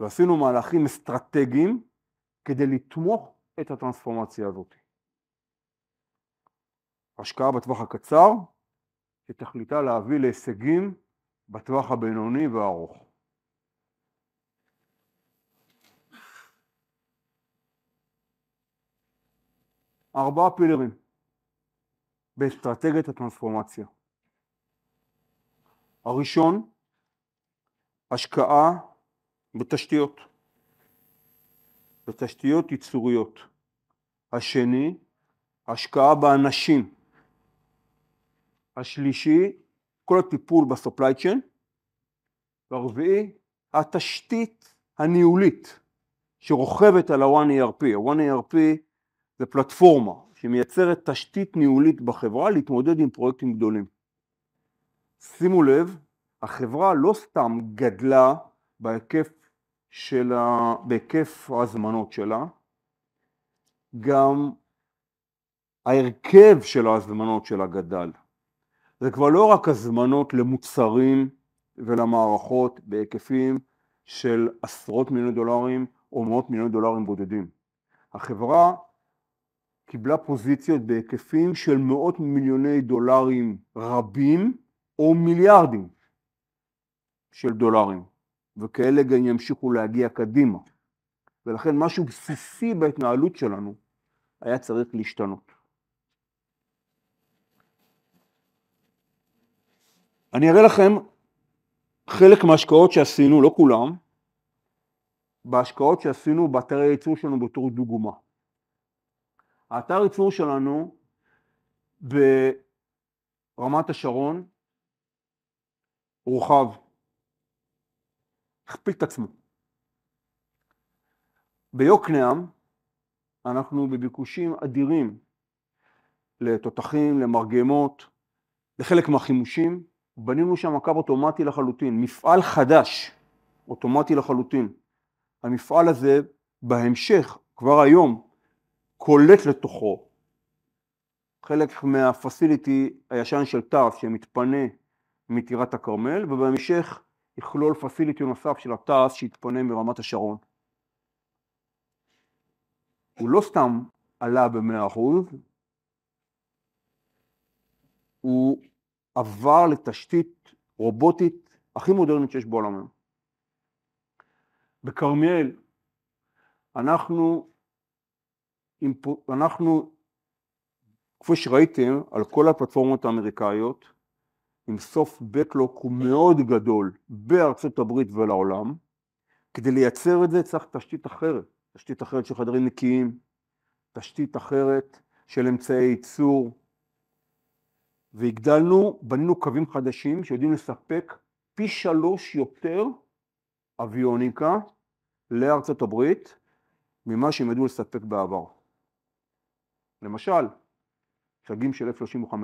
ועשינו מהלכים אסטרטגיים כדי לתמוך את הטרנספורמציה הזאת. השקעה בטווח הקצר שתכליתה להביא להישגים בטווח הבינוני והארוך. ארבעה פילרים באסטרטגיית הטרנספורמציה. הראשון, השקעה בתשתיות, בתשתיות ייצוריות. השני, השקעה באנשים. השלישי, כל הטיפול בסופליי צ'יין. והרביעי, התשתית הניהולית שרוכבת על ה-one ERP. ה-one ERP זה פלטפורמה שמייצרת תשתית ניהולית בחברה להתמודד עם פרויקטים גדולים. שימו לב, החברה לא סתם גדלה בהיקף, של ה... בהיקף ההזמנות שלה, גם ההרכב של ההזמנות שלה גדל. זה כבר לא רק הזמנות למוצרים ולמערכות בהיקפים של עשרות מיליוני דולרים או מאות מיליוני דולרים בודדים. החברה קיבלה פוזיציות בהיקפים של מאות מיליוני דולרים רבים או מיליארדים של דולרים, וכאלה גם ימשיכו להגיע קדימה. ולכן משהו בסיסי בהתנהלות שלנו היה צריך להשתנות. אני אראה לכם חלק מההשקעות שעשינו, לא כולם, בהשקעות שעשינו באתרי הייצור שלנו בתור דוגמה. האתר ייצור שלנו ברמת השרון הורחב, הכפיל את עצמו. ביוקנעם אנחנו בביקושים אדירים לתותחים, למרגמות, לחלק מהחימושים, בנינו שם קו אוטומטי לחלוטין, מפעל חדש, אוטומטי לחלוטין. המפעל הזה בהמשך, כבר היום, קולט לתוכו חלק מהפסיליטי הישן של תעש שמתפנה מטירת הכרמל ובהמשך יכלול פסיליטי נוסף של התעש שיתפנה מרמת השרון. הוא לא סתם עלה במאה אחוז, הוא עבר לתשתית רובוטית הכי מודרנית שיש בעולם היום. בכרמיאל אנחנו אנחנו, כפי שראיתם, על כל הפלטפורמות האמריקאיות, עם סוף בקלוק הוא מאוד גדול בארצות הברית ולעולם, כדי לייצר את זה צריך תשתית אחרת, תשתית אחרת של חדרים נקיים, תשתית אחרת של אמצעי ייצור, והגדלנו, בנינו קווים חדשים שיודעים לספק פי שלוש יותר אביוניקה לארצות הברית ממה שהם ידעו לספק בעבר. למשל, שגים של F-35,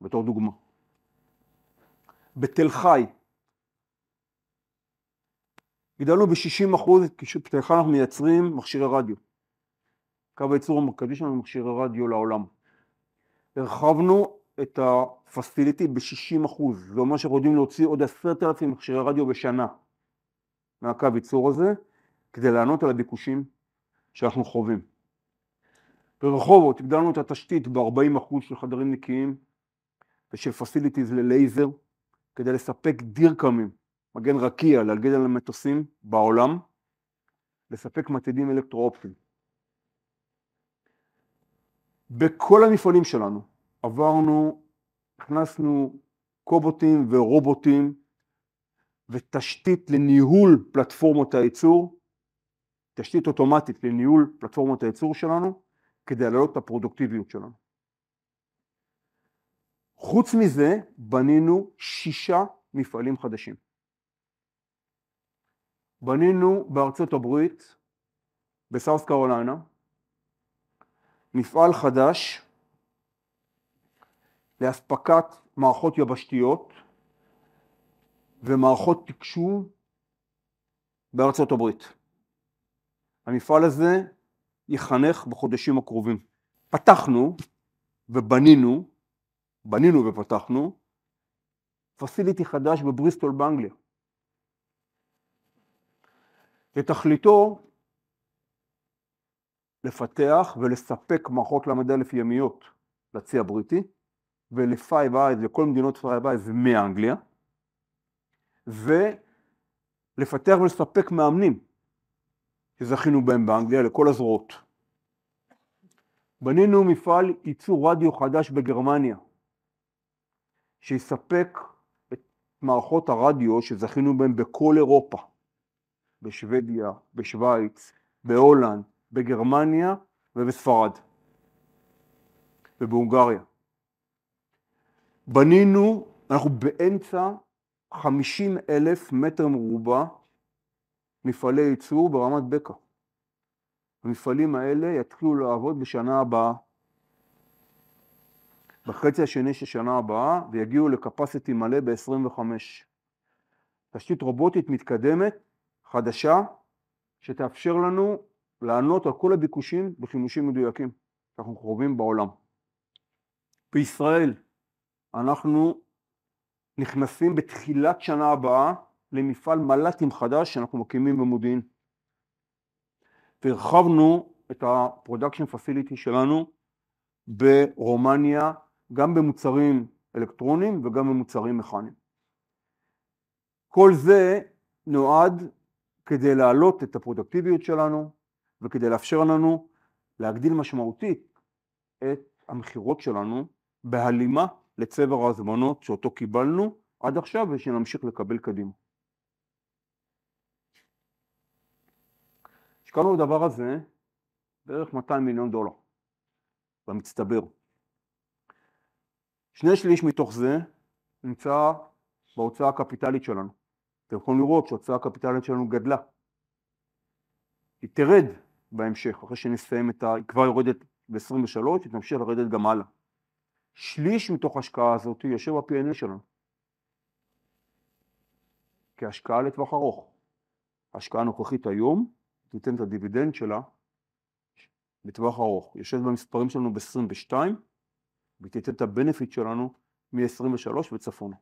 בתור דוגמה. בתל חי, גידלנו ב-60 אחוז, בתל חי אנחנו מייצרים מכשירי רדיו. קו הייצור המרכזי שלנו מכשירי רדיו לעולם. הרחבנו את ה-facility ב-60 זה אומר שאנחנו יודעים להוציא עוד עשרת אלפים מכשירי רדיו בשנה מהקו ייצור הזה, כדי לענות על הביקושים שאנחנו חווים. ברחובות הגדלנו את התשתית ב-40% של חדרים נקיים ושל facilities ללייזר, כדי לספק דירקמים, מגן רקיע להגן על המטוסים בעולם, לספק מטענים אלקטרואופטיים. בכל המפעלים שלנו עברנו, הכנסנו קובוטים ורובוטים ותשתית לניהול פלטפורמות הייצור, תשתית אוטומטית לניהול פלטפורמות הייצור שלנו, כדי להעלות את הפרודוקטיביות שלנו. חוץ מזה בנינו שישה מפעלים חדשים. בנינו בארצות הברית, בסאוס קרוליינה, מפעל חדש לאספקת מערכות יבשתיות ומערכות תקשוב בארצות הברית. המפעל הזה יחנך בחודשים הקרובים. פתחנו ובנינו, בנינו ופתחנו, פסיליטי חדש בבריסטול באנגליה. ותכליתו לפתח ולספק מערכות ל"א ימיות לצי הבריטי ול Five Eyes, לכל מדינות Five Eyes מאנגליה ולפתח ולספק מאמנים שזכינו בהם באנגליה לכל הזרועות. בנינו מפעל ייצור רדיו חדש בגרמניה שיספק את מערכות הרדיו שזכינו בהם בכל אירופה, בשוודיה, בשוויץ, בהולנד, בגרמניה ובספרד ובהונגריה. בנינו, אנחנו באמצע 50 אלף מטר מרובע מפעלי ייצור ברמת בקע. המפעלים האלה יתחילו לעבוד בשנה הבאה, בחצי השני של שנה הבאה, ויגיעו לקפסיטי מלא ב-25. תשתית רובוטית מתקדמת, חדשה, שתאפשר לנו לענות על כל הביקושים בחימושים מדויקים שאנחנו קרובים בעולם. בישראל אנחנו נכנסים בתחילת שנה הבאה למפעל מל"טים חדש שאנחנו מקימים במודיעין. והרחבנו את ה-production facility שלנו ברומניה, גם במוצרים אלקטרוניים וגם במוצרים מכניים. כל זה נועד כדי להעלות את הפרודקטיביות שלנו וכדי לאפשר לנו להגדיל משמעותית את המכירות שלנו בהלימה לצבר ההזמנות שאותו קיבלנו עד עכשיו ושנמשיך לקבל קדימה. השקענו בדבר הזה בערך 200 מיליון דולר במצטבר. שני שליש מתוך זה נמצא בהוצאה הקפיטלית שלנו. אתם יכולים לראות שההוצאה הקפיטלית שלנו גדלה. היא תרד בהמשך, אחרי שנסיים את ה... היא כבר יורדת ב-23, היא תמשיך לרדת גם הלאה. שליש מתוך ההשקעה הזאת יושב ב-P&L שלנו. כהשקעה לטווח ארוך. ההשקעה הנוכחית היום תיתן את הדיבידנד שלה בטווח ארוך. יושב במספרים שלנו ב-22 ותיתן את ה benefit שלנו מ-23 וצפונה.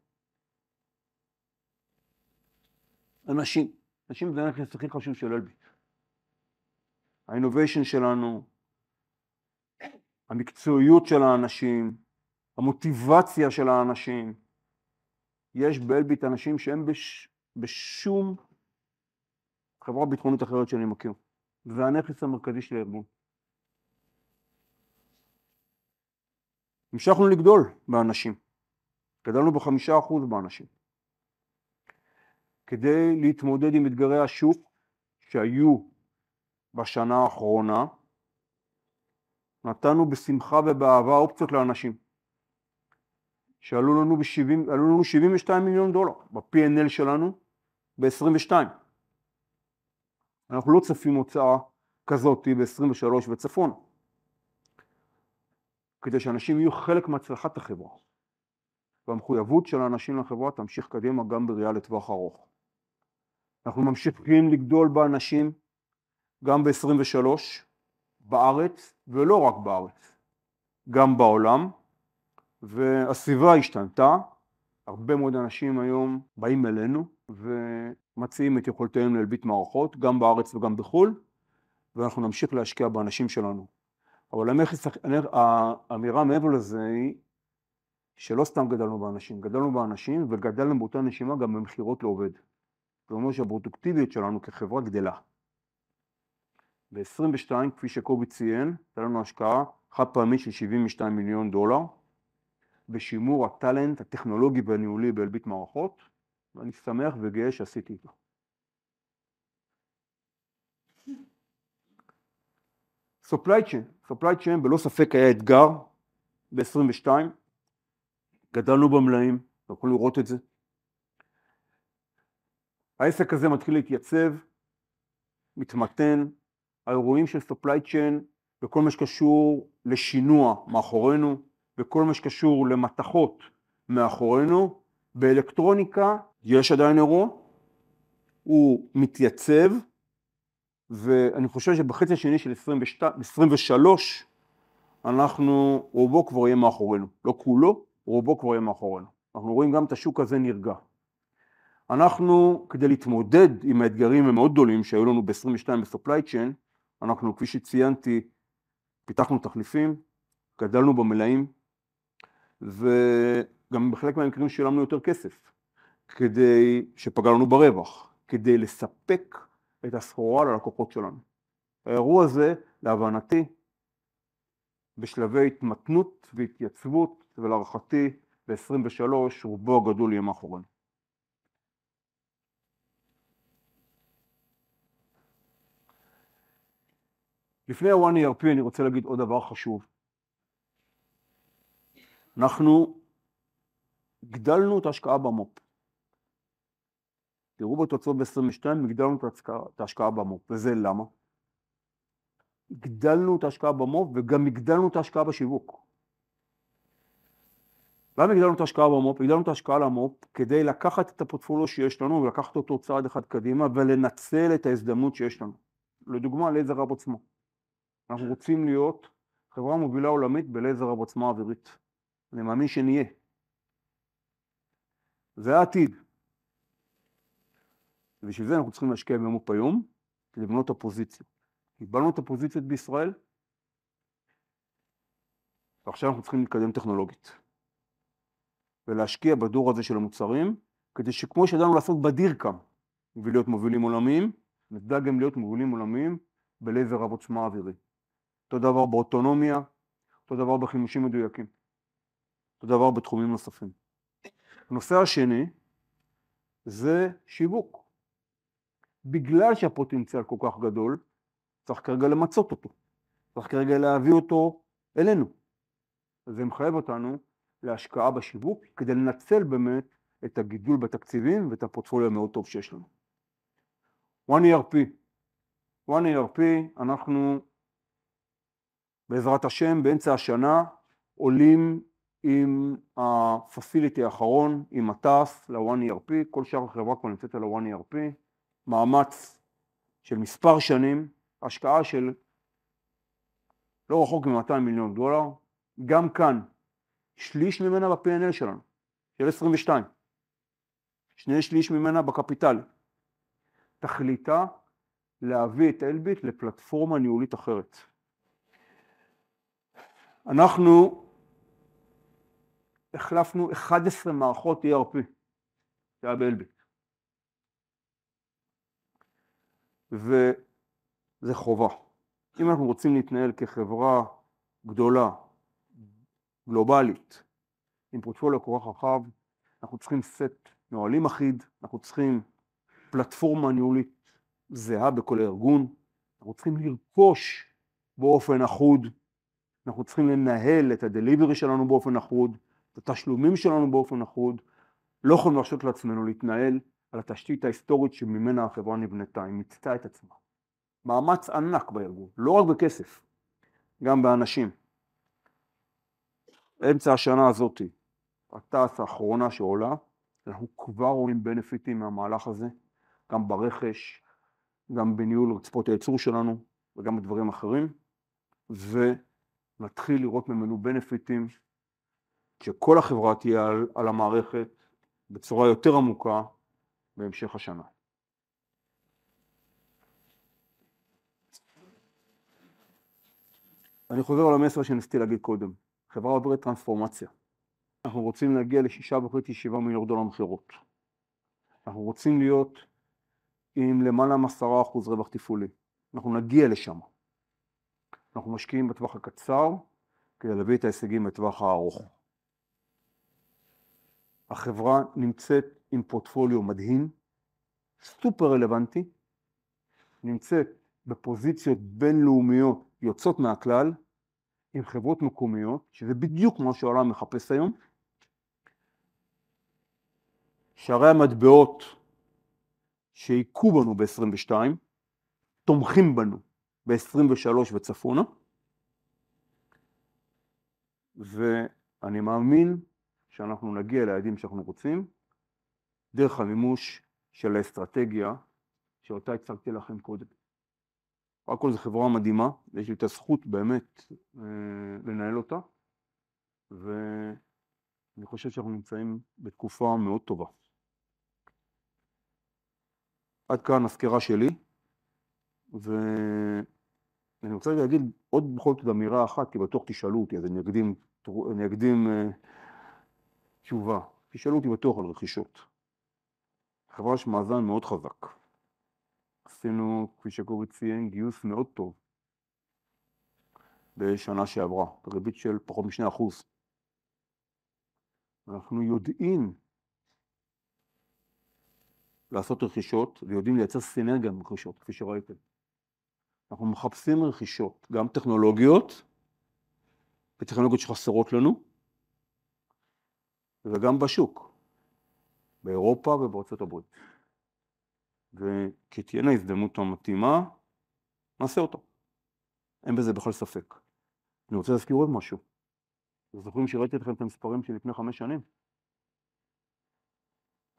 אנשים, אנשים זה הנכס הכי חשוב של אלביט. ה innovation שלנו, המקצועיות של האנשים, המוטיבציה של האנשים. יש באלביט אנשים שהם בש, בשום חברה ביטחונית אחרת שאני מכיר. זה הנכס המרכזי של הארגון. המשכנו לגדול באנשים. גדלנו בחמישה אחוז באנשים. כדי להתמודד עם אתגרי השוק שהיו בשנה האחרונה, נתנו בשמחה ובאהבה אופציות לאנשים. שעלו לנו, ב-70, עלו לנו 72 מיליון דולר ב-P&L שלנו ב-22. אנחנו לא צפים הוצאה כזאת ב-23 וצפון, כדי שאנשים יהיו חלק מהצלחת החברה. והמחויבות של האנשים לחברה תמשיך קדימה גם בראייה לטווח ארוך. אנחנו ממשיכים לגדול באנשים גם ב-23, בארץ ולא רק בארץ, גם בעולם, והסביבה השתנתה, הרבה מאוד אנשים היום באים אלינו ומציעים את יכולותיהם להלביט מערכות, גם בארץ וגם בחו"ל, ואנחנו נמשיך להשקיע באנשים שלנו. אבל האמירה מעבר לזה היא שלא סתם גדלנו באנשים, גדלנו באנשים וגדלנו באותה נשימה גם במכירות לעובד. אומרת שהפרודוקטיביות שלנו כחברה גדלה. ב-22, כפי שקובי ציין, הייתה לנו השקעה חד פעמית של 72 מיליון דולר בשימור הטאלנט הטכנולוגי והניהולי באלביט מערכות, ואני שמח וגאה שעשיתי איתו. Supply chain, supply chain בלא ספק היה אתגר ב-22, גדלנו במלאים, אתם יכולים לראות את זה. העסק הזה מתחיל להתייצב, מתמתן, האירועים של supply chain וכל מה שקשור לשינוע מאחורינו, וכל מה שקשור למתכות מאחורינו, באלקטרוניקה יש עדיין אירוע, הוא מתייצב, ואני חושב שבחצי השני של 23 אנחנו, רובו כבר יהיה מאחורינו, לא כולו, רובו כבר יהיה מאחורינו. אנחנו רואים גם את השוק הזה נרגע. אנחנו, כדי להתמודד עם האתגרים המאוד גדולים שהיו לנו ב-22 ב-supply chain, אנחנו, כפי שציינתי, פיתחנו תחליפים, גדלנו במלאים, וגם בחלק מהמקרים שילמנו יותר כסף, כדי שפגע לנו ברווח, כדי לספק את הסחורה ללקוחות שלנו. האירוע הזה, להבנתי, בשלבי התמתנות והתייצבות, ולהערכתי ב-23 רובו הגדול יהיה מאחורינו. לפני ה-one ERP אני רוצה להגיד עוד דבר חשוב. אנחנו הגדלנו את ההשקעה במו"פ. תראו בתוצאות ב-22, הגדלנו את ההשקעה במו"פ, וזה למה? הגדלנו את ההשקעה במו"פ וגם הגדלנו את ההשקעה בשיווק. למה הגדלנו את ההשקעה במו"פ? הגדלנו את ההשקעה למו"פ כדי לקחת את הפורטפוליו שיש לנו ולקחת אותו צעד אחד קדימה ולנצל את ההזדמנות שיש לנו. לדוגמה, לייזר רב עוצמה. אנחנו רוצים להיות חברה מובילה עולמית בלייזר רב עוצמה אווירית. אני מאמין שנהיה. זה העתיד. ובשביל זה אנחנו צריכים להשקיע במו"פ היום, לבנות את הפוזיציה. קיבלנו את הפוזיציות בישראל, ועכשיו אנחנו צריכים להתקדם טכנולוגית. ולהשקיע בדור הזה של המוצרים, כדי שכמו שידענו לעשות בדירקאם ולהיות מובילים עולמיים, נדע גם להיות מובילים עולמיים בלייזר רב עוצמה אווירי. אותו דבר באוטונומיה, אותו דבר בחימושים מדויקים. אותו דבר בתחומים נוספים. הנושא השני זה שיווק. בגלל שהפוטנציאל כל כך גדול, צריך כרגע למצות אותו. צריך כרגע להביא אותו אלינו. זה מחייב אותנו להשקעה בשיווק כדי לנצל באמת את הגידול בתקציבים ואת הפורטפוליו המאוד טוב שיש לנו. one ERP, one ERP אנחנו בעזרת השם באמצע השנה עולים עם הפסיליטי האחרון, עם הטאס ל-one ERP, כל שאר החברה כבר נמצאת על ה-one ERP, מאמץ של מספר שנים, השקעה של לא רחוק מ-200 מיליון דולר, גם כאן שליש ממנה ב-P&L שלנו, של 22, שני שליש ממנה בקפיטל. תכליתה להביא את אלביט לפלטפורמה ניהולית אחרת. אנחנו החלפנו 11 מערכות ERP, זה היה באלביט. וזה חובה. אם אנחנו רוצים להתנהל כחברה גדולה, גלובלית, עם פורטפוליו כל כך רחב, אנחנו צריכים סט נהלים אחיד, אנחנו צריכים פלטפורמה ניהולית זהה בכל הארגון, אנחנו צריכים לרכוש באופן אחוד, אנחנו צריכים לנהל את הדליברי שלנו באופן אחוד, את התשלומים שלנו באופן אחוד, לא יכולים להרשות לעצמנו להתנהל על התשתית ההיסטורית שממנה החברה נבנתה, היא מיצתה את עצמה. מאמץ ענק בארגון, לא רק בכסף, גם באנשים. באמצע השנה הזאת, התעש האחרונה שעולה, אנחנו כבר רואים בנפיטים מהמהלך הזה, גם ברכש, גם בניהול רצפות הייצור שלנו וגם בדברים אחרים. ונתחיל לראות ממנו בנפיטים כשכל החברה תהיה על, על המערכת בצורה יותר עמוקה בהמשך השנה. אני חוזר על המסר שניסיתי להגיד קודם, חברה עוברת טרנספורמציה. אנחנו רוצים להגיע לשישה וחצי שבעה מיליארד דולר מכירות. אנחנו רוצים להיות עם למעלה מעשרה אחוז רווח תפעולי. אנחנו נגיע לשם. אנחנו משקיעים בטווח הקצר כדי להביא את ההישגים בטווח הארוך. החברה נמצאת עם פורטפוליו מדהים, סופר רלוונטי, נמצאת בפוזיציות בינלאומיות יוצאות מהכלל, עם חברות מקומיות, שזה בדיוק מה שהעולם מחפש היום. שערי המטבעות שהיכו בנו ב-22, תומכים בנו ב-23 וצפונה, ואני מאמין שאנחנו נגיע ליעדים שאנחנו רוצים דרך המימוש של האסטרטגיה שאותה הצגתי לכם קודם. קודם כל זו חברה מדהימה, ויש לי את הזכות באמת אה, לנהל אותה, ואני חושב שאנחנו נמצאים בתקופה מאוד טובה. עד כאן הסקירה שלי, ואני רוצה להגיד עוד בכל זאת אמירה אחת, כי בטוח תשאלו אותי, אז אני אקדים, אני אקדים אה, תשובה. תשאלו אותי בטוח על רכישות. חברה יש מאזן מאוד חזק. עשינו, כפי שקובי ציין, גיוס מאוד טוב בשנה שעברה, בריבית של פחות משני אחוז. אנחנו יודעים לעשות רכישות ויודעים לייצר סינרגיה עם רכישות, כפי שראיתם. אנחנו מחפשים רכישות, גם טכנולוגיות, וטכנולוגיות שחסרות לנו, וגם בשוק, באירופה ובארצות הברית. וכשתהיינה הזדמנות המתאימה, נעשה אותה. אין בזה בכלל ספק. אני רוצה להזכיר עוד משהו. אתם זוכרים שראיתי אתכם את המספרים של לפני חמש שנים?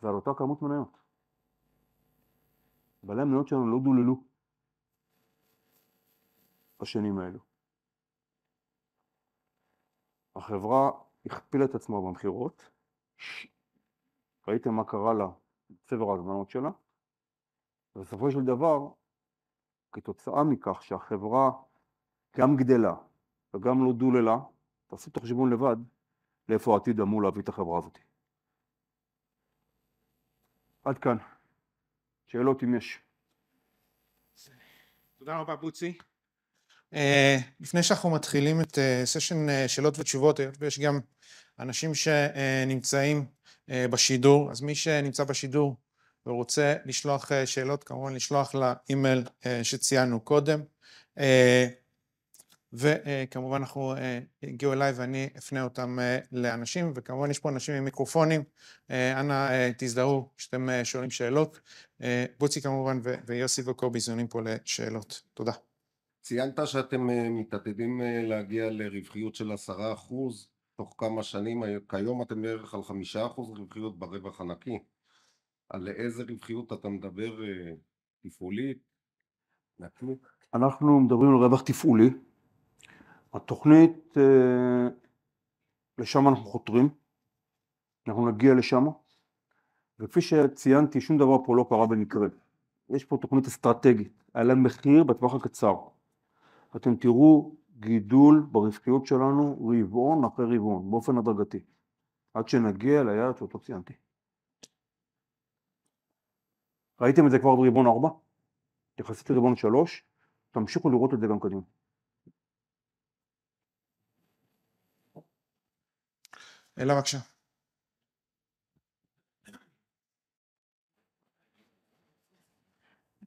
זה על אותה כמות מניות. בעלי המניות שלנו לא דוללו בשנים האלו. החברה הכפילה את עצמה במכירות, ראיתם מה קרה לה, צבר ההזמנות שלה, ובסופו של דבר, כתוצאה מכך שהחברה גם גדלה וגם לא דוללה, תעשו את החשבון לבד לאיפה העתיד אמור להביא את החברה הזאת. עד כאן. שאלות אם יש. תודה רבה בוצי. Uh, לפני שאנחנו מתחילים את סשן uh, uh, שאלות ותשובות, ויש גם אנשים שנמצאים בשידור, אז מי שנמצא בשידור ורוצה לשלוח uh, שאלות, כמובן לשלוח לאימייל uh, שציינו קודם. וכמובן אנחנו אה, הגיעו אליי ואני אפנה אותם אה, לאנשים. וכמובן יש פה אנשים עם מיקרופונים. אה, אנא תזדהו כשאתם שואלים שאלות. בוצי כמובן ויוסי וקובי זונים פה לשאלות. תודה. ציינת שאתם מתעתדים להגיע לרווחיות של עשרה אחוז תוך כמה שנים כיום אתם בערך על חמישה אחוז רווחיות ברווח הנקי על איזה רווחיות אתה מדבר תפעולית? אנחנו מדברים על רווח תפעולי התוכנית, אה, לשם אנחנו חותרים, אנחנו נגיע לשם, וכפי שציינתי, שום דבר פה לא קרה במקרה. יש פה תוכנית אסטרטגית, היה להם מחיר בטווח הקצר. אתם תראו גידול ברווחיות שלנו רבעון אחרי רבעון, באופן הדרגתי, עד שנגיע ליעד שאותו ציינתי. ראיתם את זה כבר ברבעון 4, יחסית לרבעון 3, תמשיכו לראות את זה גם קדימה. אלה בבקשה.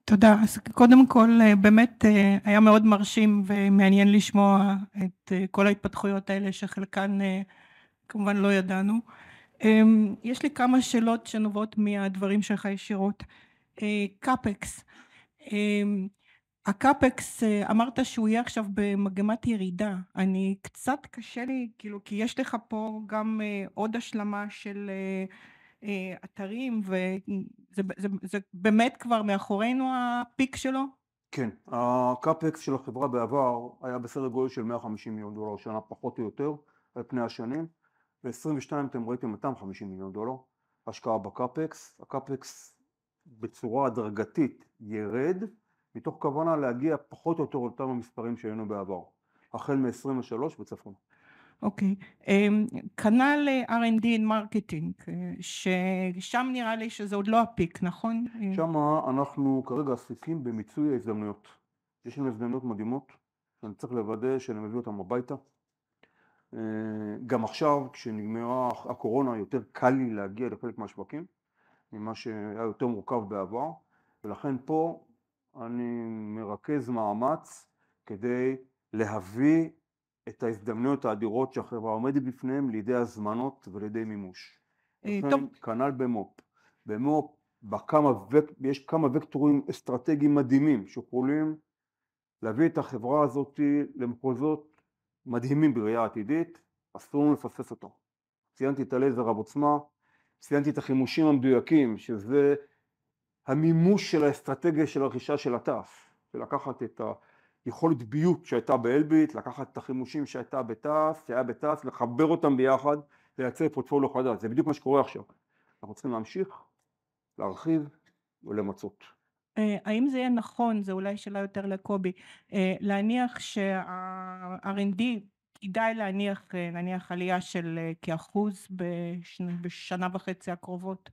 תודה. אז קודם כל אה, באמת אה, היה מאוד מרשים ומעניין לשמוע את אה, כל ההתפתחויות האלה שחלקן כמובן לא ידענו. אמ, יש לי כמה שאלות שנובעות מהדברים שלך ישירות. קאפקס, אמ, הקאפקס אמרת שהוא יהיה עכשיו במגמת ירידה אני קצת קשה לי כאילו כי יש לך פה גם עוד השלמה של אתרים וזה זה, זה באמת כבר מאחורינו ה peak שלו? כן, ה CapEx של החברה בעבר היה בסדר גודל של 150 מיליון דולר שנה פחות או יותר על פני השנים ב-22 אתם ראיתם 250 מיליון דולר השקעה ב CapEx, ה CapEx בצורה הדרגתית ירד מתוך כוונה להגיע פחות או יותר לאותם המספרים שהיינו בעבר החל מ-23 וצפונה. אוקיי, אמ, כנ"ל R&D and marketing, ששם נראה לי שזה עוד לא ה peak, נכון? שם אנחנו כרגע עסוקים במיצוי ההזדמנויות. יש לנו הזדמנויות מדהימות, שאני צריך לוודא שאני מביא אותן הביתה. אה, גם עכשיו, כשנגמרה הקורונה, יותר קל לי להגיע לחלק מהשווקים, ממה שהיה יותר מורכב בעבר, ולכן פה אני מרכז מאמץ כדי להביא את ההזדמנויות האדירות שהחברה עומדת בפניהן לידי הזמנות ולידי מימוש. אה, לכן. כנ"ל במו"פ. במו"פ בכמה וק... יש כמה וקטורים אסטרטגיים מדהימים שיכולים להביא את החברה הזאת למחוזות מדהימים בראייה עתידית, אסור לנו לפספס אותו. ציינתי את הלייזר רב עוצמה, ציינתי את החימושים המדויקים, שזה המימוש של האסטרטגיה של הרכישה של התע"ש, ולקחת את היכולת ביות שהייתה באלביט, לקחת את החימושים שהייתה בתע"ש, שהיה בתע"ש, לחבר אותם ביחד ולייצר פורטפוליו חדש, זה בדיוק מה שקורה עכשיו. אנחנו צריכים להמשיך, להרחיב ולמצות. אה, האם זה יהיה נכון, זה אולי שאלה יותר לקובי, אה, להניח שה-R&D כדאי להניח אה, נניח עלייה של כאחוז בשנה וחצי הקרובות?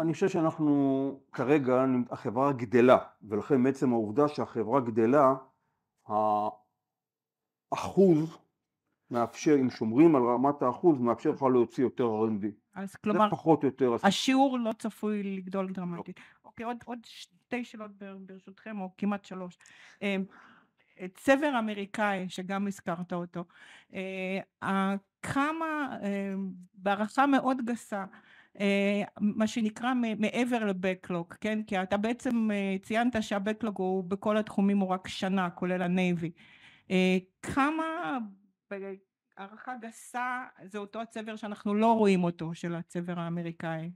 אני חושב שאנחנו כרגע, החברה גדלה ולכן מעצם העובדה שהחברה גדלה האחוז מאפשר, אם שומרים על רמת האחוז, מאפשר לך להוציא יותר R&D. אז כלומר, זה פחות או יותר השיעור לא צפוי לגדול דרמטית. לא. אוקיי, עוד, עוד שתי שאלות ברשותכם, או כמעט שלוש. צבר אמריקאי, שגם הזכרת אותו, כמה, בהערכה מאוד גסה, מה שנקרא מעבר לבקלוג, כן? כי אתה בעצם ציינת שהבקלוג הוא בכל התחומים הוא רק שנה, כולל הנייבי. כמה בהערכה גסה זה אותו הצבר שאנחנו לא רואים אותו, של הצבר האמריקאי?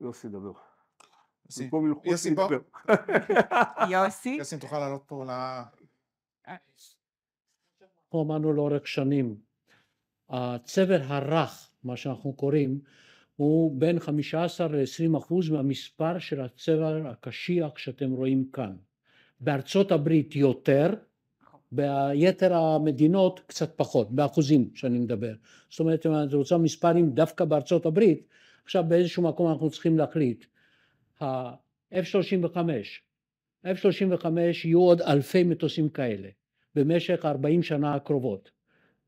יוסי דבר. יוסי, יוסי בוא. יוסי? יוסי, אם תוכל לעלות פה ל... כמו אמרנו לאורך שנים, הצבר הרך, מה שאנחנו קוראים, הוא בין 15 ל-20 אחוז מהמספר של הצבר הקשיח שאתם רואים כאן. בארצות הברית יותר, ביתר המדינות קצת פחות, באחוזים שאני מדבר. זאת אומרת, אם את רוצה מספרים דווקא בארצות הברית, עכשיו באיזשהו מקום אנחנו צריכים להחליט. ה-F-35, F-35 יהיו עוד אלפי מטוסים כאלה במשך 40 שנה הקרובות.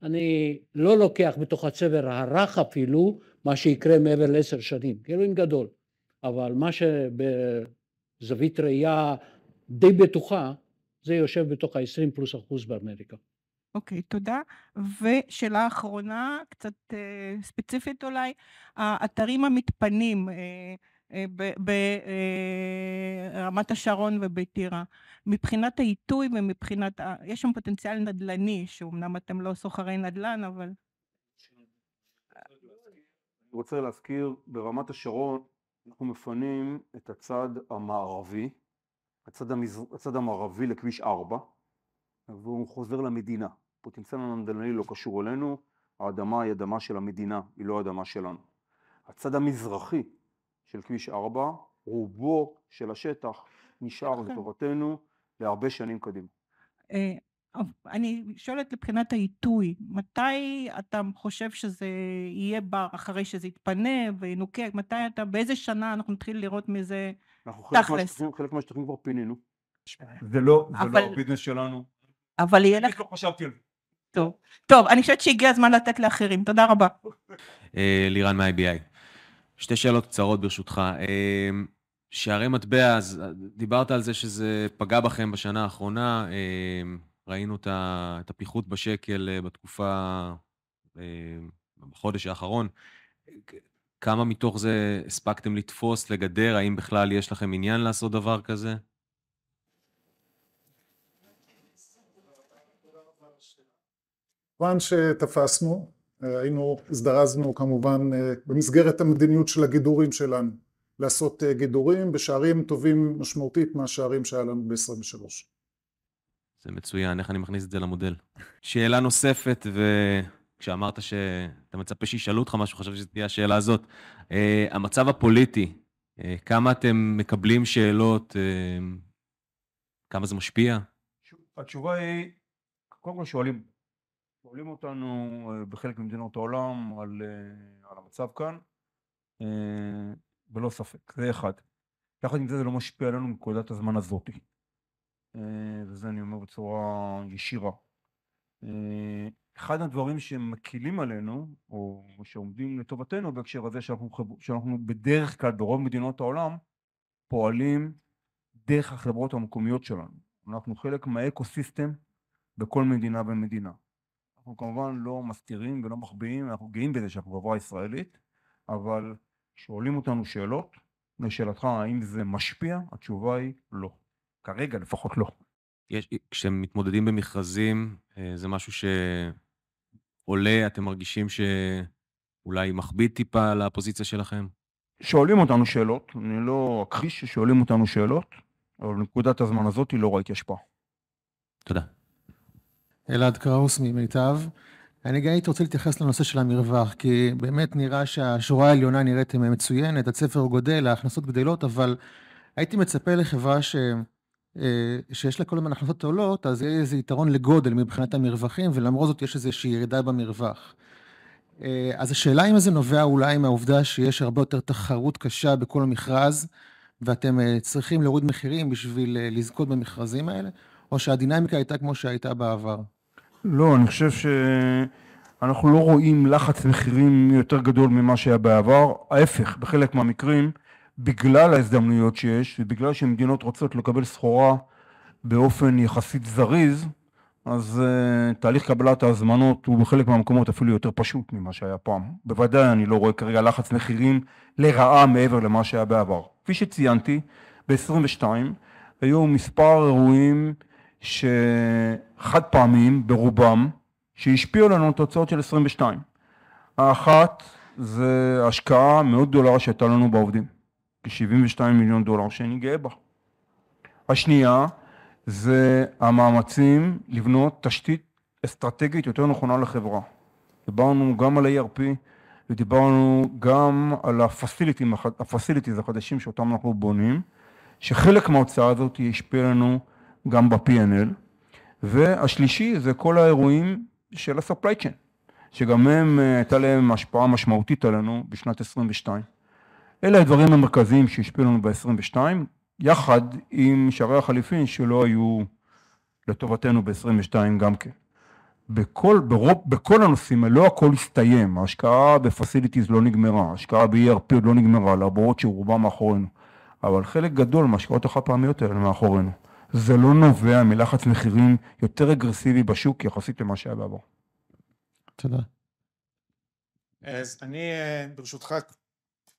אני לא לוקח בתוך הצבר הרך אפילו מה שיקרה מעבר לעשר שנים, אלוהים גדול, אבל מה שבזווית ראייה די בטוחה, זה יושב בתוך ה-20 פלוס אחוז באמריקה. אוקיי, okay, תודה. ושאלה אחרונה, קצת אה, ספציפית אולי, האתרים המתפנים אה, ברמת אה, השרון ובטירה, מבחינת העיתוי ומבחינת. יש שם פוטנציאל נדל"ני, שאומנם אתם לא סוחרי נדל"ן, אבל... אני רוצה להזכיר, ברמת השרון אנחנו מפנים את הצד המערבי, הצד, המז... הצד המערבי לכביש 4 והוא חוזר למדינה. פוטנציאל הנדל"ני לא קשור אלינו, האדמה היא אדמה של המדינה, היא לא אדמה שלנו. הצד המזרחי של כביש 4, רובו של השטח נשאר לטובתנו להרבה שנים קדימה. אה, אני שואלת לבחינת העיתוי, מתי אתה חושב שזה יהיה בר אחרי שזה יתפנה וינוקה, מתי אתה, באיזה שנה אנחנו נתחיל לראות מזה תכלס? חלק מהשטחים כבר פינינו. זה לא, זה לא הביזנס שלנו. אבל יהיה לך... לא חשבתי על זה. טוב, טוב, אני חושבת שהגיע הזמן לתת לאחרים, תודה רבה. אה, לירן מ-IBI. שתי שאלות קצרות ברשותך. אה, שערי מטבע, אז דיברת על זה שזה פגע בכם בשנה האחרונה, אה, ראינו את הפיחות בשקל בתקופה, בחודש האחרון. כמה מתוך זה הספקתם לתפוס, לגדר? האם בכלל יש לכם עניין לעשות דבר כזה? כמובן שתפסנו, היינו, הזדרזנו כמובן במסגרת המדיניות של הגידורים שלנו לעשות גידורים בשערים טובים משמעותית מהשערים שהיה לנו ב-23. זה מצוין, איך אני מכניס את זה למודל? שאלה נוספת, וכשאמרת שאתה מצפה שישאלו אותך משהו, חשבתי שזו תהיה השאלה הזאת. Uh, המצב הפוליטי, uh, כמה אתם מקבלים שאלות, uh, כמה זה משפיע? התשובה היא, קודם כל שואלים, שואלים אותנו בחלק ממדינות העולם על, על המצב כאן, בלא ספק, זה אחד. יחד עם זה זה לא משפיע עלינו מנקודת הזמן הזאתי. וזה אני אומר בצורה ישירה. אחד הדברים שמקילים עלינו, או שעומדים לטובתנו בהקשר הזה, שאנחנו, שאנחנו בדרך כלל ברוב מדינות העולם פועלים דרך החברות המקומיות שלנו. אנחנו חלק מהאקו סיסטם בכל מדינה ומדינה. אנחנו כמובן לא מסתירים ולא מחביאים, אנחנו גאים בזה שאנחנו חברה ישראלית, אבל שואלים אותנו שאלות, לשאלתך האם זה משפיע, התשובה היא לא. כרגע לפחות לא. יש, כשאתם מתמודדים במכרזים, אה, זה משהו שעולה, אתם מרגישים שאולי מכביד טיפה על הפוזיציה שלכם? שואלים אותנו שאלות, אני לא אכחיש ששואלים אותנו שאלות, אבל בנקודת הזמן הזאת לא ראיתי השפעה. תודה. אלעד קראוס ממיטב. אני גם הייתי רוצה להתייחס לנושא של המרווח, כי באמת נראה שהשורה העליונה נראית מצוינת, הצפר גודל, ההכנסות גדלות, אבל הייתי מצפה לחברה ש... אה, שיש לה כל הזמן הכנסות עולות, אז יהיה איזה יתרון לגודל מבחינת המרווחים, ולמרות זאת יש איזושהי ירידה במרווח. אה, אז השאלה אם זה נובע אולי מהעובדה שיש הרבה יותר תחרות קשה בכל המכרז, ואתם אה, צריכים להוריד מחירים בשביל לזכות במכרזים האלה, או שהדינמיקה הייתה כמו שהייתה בעבר? לא, אני חושב שאנחנו לא רואים לחץ מחירים יותר גדול ממה שהיה בעבר, ההפך, בחלק מהמקרים, בגלל ההזדמנויות שיש ובגלל שמדינות רוצות לקבל סחורה באופן יחסית זריז, אז uh, תהליך קבלת ההזמנות הוא בחלק מהמקומות אפילו יותר פשוט ממה שהיה פעם. בוודאי אני לא רואה כרגע לחץ מחירים לרעה מעבר למה שהיה בעבר. כפי שציינתי, ב-22 היו מספר אירועים שחד פעמיים ברובם, שהשפיעו לנו תוצאות של 22. האחת זה השקעה מאוד גדולה שהייתה לנו בעובדים. כ-72 מיליון דולר שאני גאה בה. השנייה זה המאמצים לבנות תשתית אסטרטגית יותר נכונה לחברה. דיברנו גם על ARP ודיברנו גם על הפסיליטיז החדשים שאותם אנחנו בונים, שחלק מההוצאה הזאת ישפיע לנו גם ב-P&L, והשלישי זה כל האירועים של ה-supply chain, שגם הם הייתה להם השפעה משמעותית עלינו בשנת 22. אלה הדברים המרכזיים שהשפיעו לנו ב-22, יחד עם שערי החליפין שלא היו לטובתנו ב-22 גם כן. בכל, ברוב, בכל הנושאים לא הכל הסתיים, ההשקעה בפסיליטיז לא נגמרה, ההשקעה ב-ERP עוד לא נגמרה, למרות שרובה מאחורינו, אבל חלק גדול מההשקעות החד פעמיות האלה מאחורינו. זה לא נובע מלחץ מחירים יותר אגרסיבי בשוק יחסית למה שהיה בעבר. תודה. אז אני ברשותך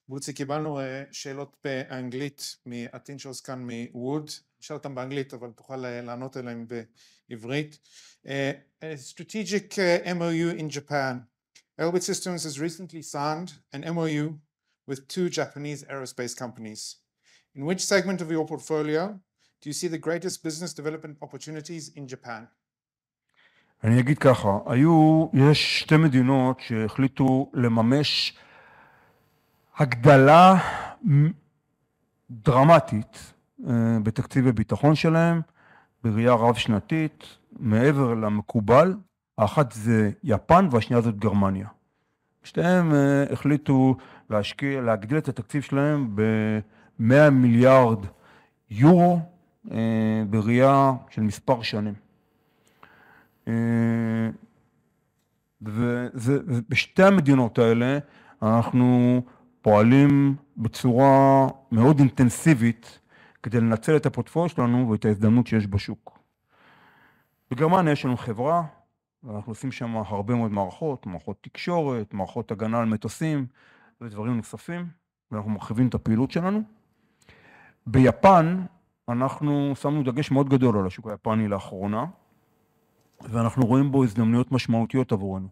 בוצי, קיבלנו שאלות באנגלית מהטינשרס כאן מווד, נשאל אותם באנגלית אבל תוכל לענות עליהם בעברית. Strategic MOU in Japan. Elbit Systems has recently signed an MOU with two Japanese aerospace companies. In which segment of your portfolio do you see the greatest business development opportunities in Japan? אני אגיד ככה, היו, יש שתי מדינות שהחליטו לממש הגדלה דרמטית בתקציב הביטחון שלהם, בראייה רב שנתית, מעבר למקובל, האחת זה יפן והשנייה זאת גרמניה. שתיהם החליטו להשקיע, להגדיל את התקציב שלהם ב-100 מיליארד יורו בראייה של מספר שנים. ובשתי המדינות האלה אנחנו פועלים בצורה מאוד אינטנסיבית כדי לנצל את הפורטפוליו שלנו ואת ההזדמנות שיש בשוק. בגרמניה יש לנו חברה, ואנחנו עושים שם הרבה מאוד מערכות, מערכות תקשורת, מערכות הגנה על מטוסים ודברים נוספים, ואנחנו מרחיבים את הפעילות שלנו. ביפן אנחנו שמנו דגש מאוד גדול על השוק היפני לאחרונה, ואנחנו רואים בו הזדמנויות משמעותיות עבורנו.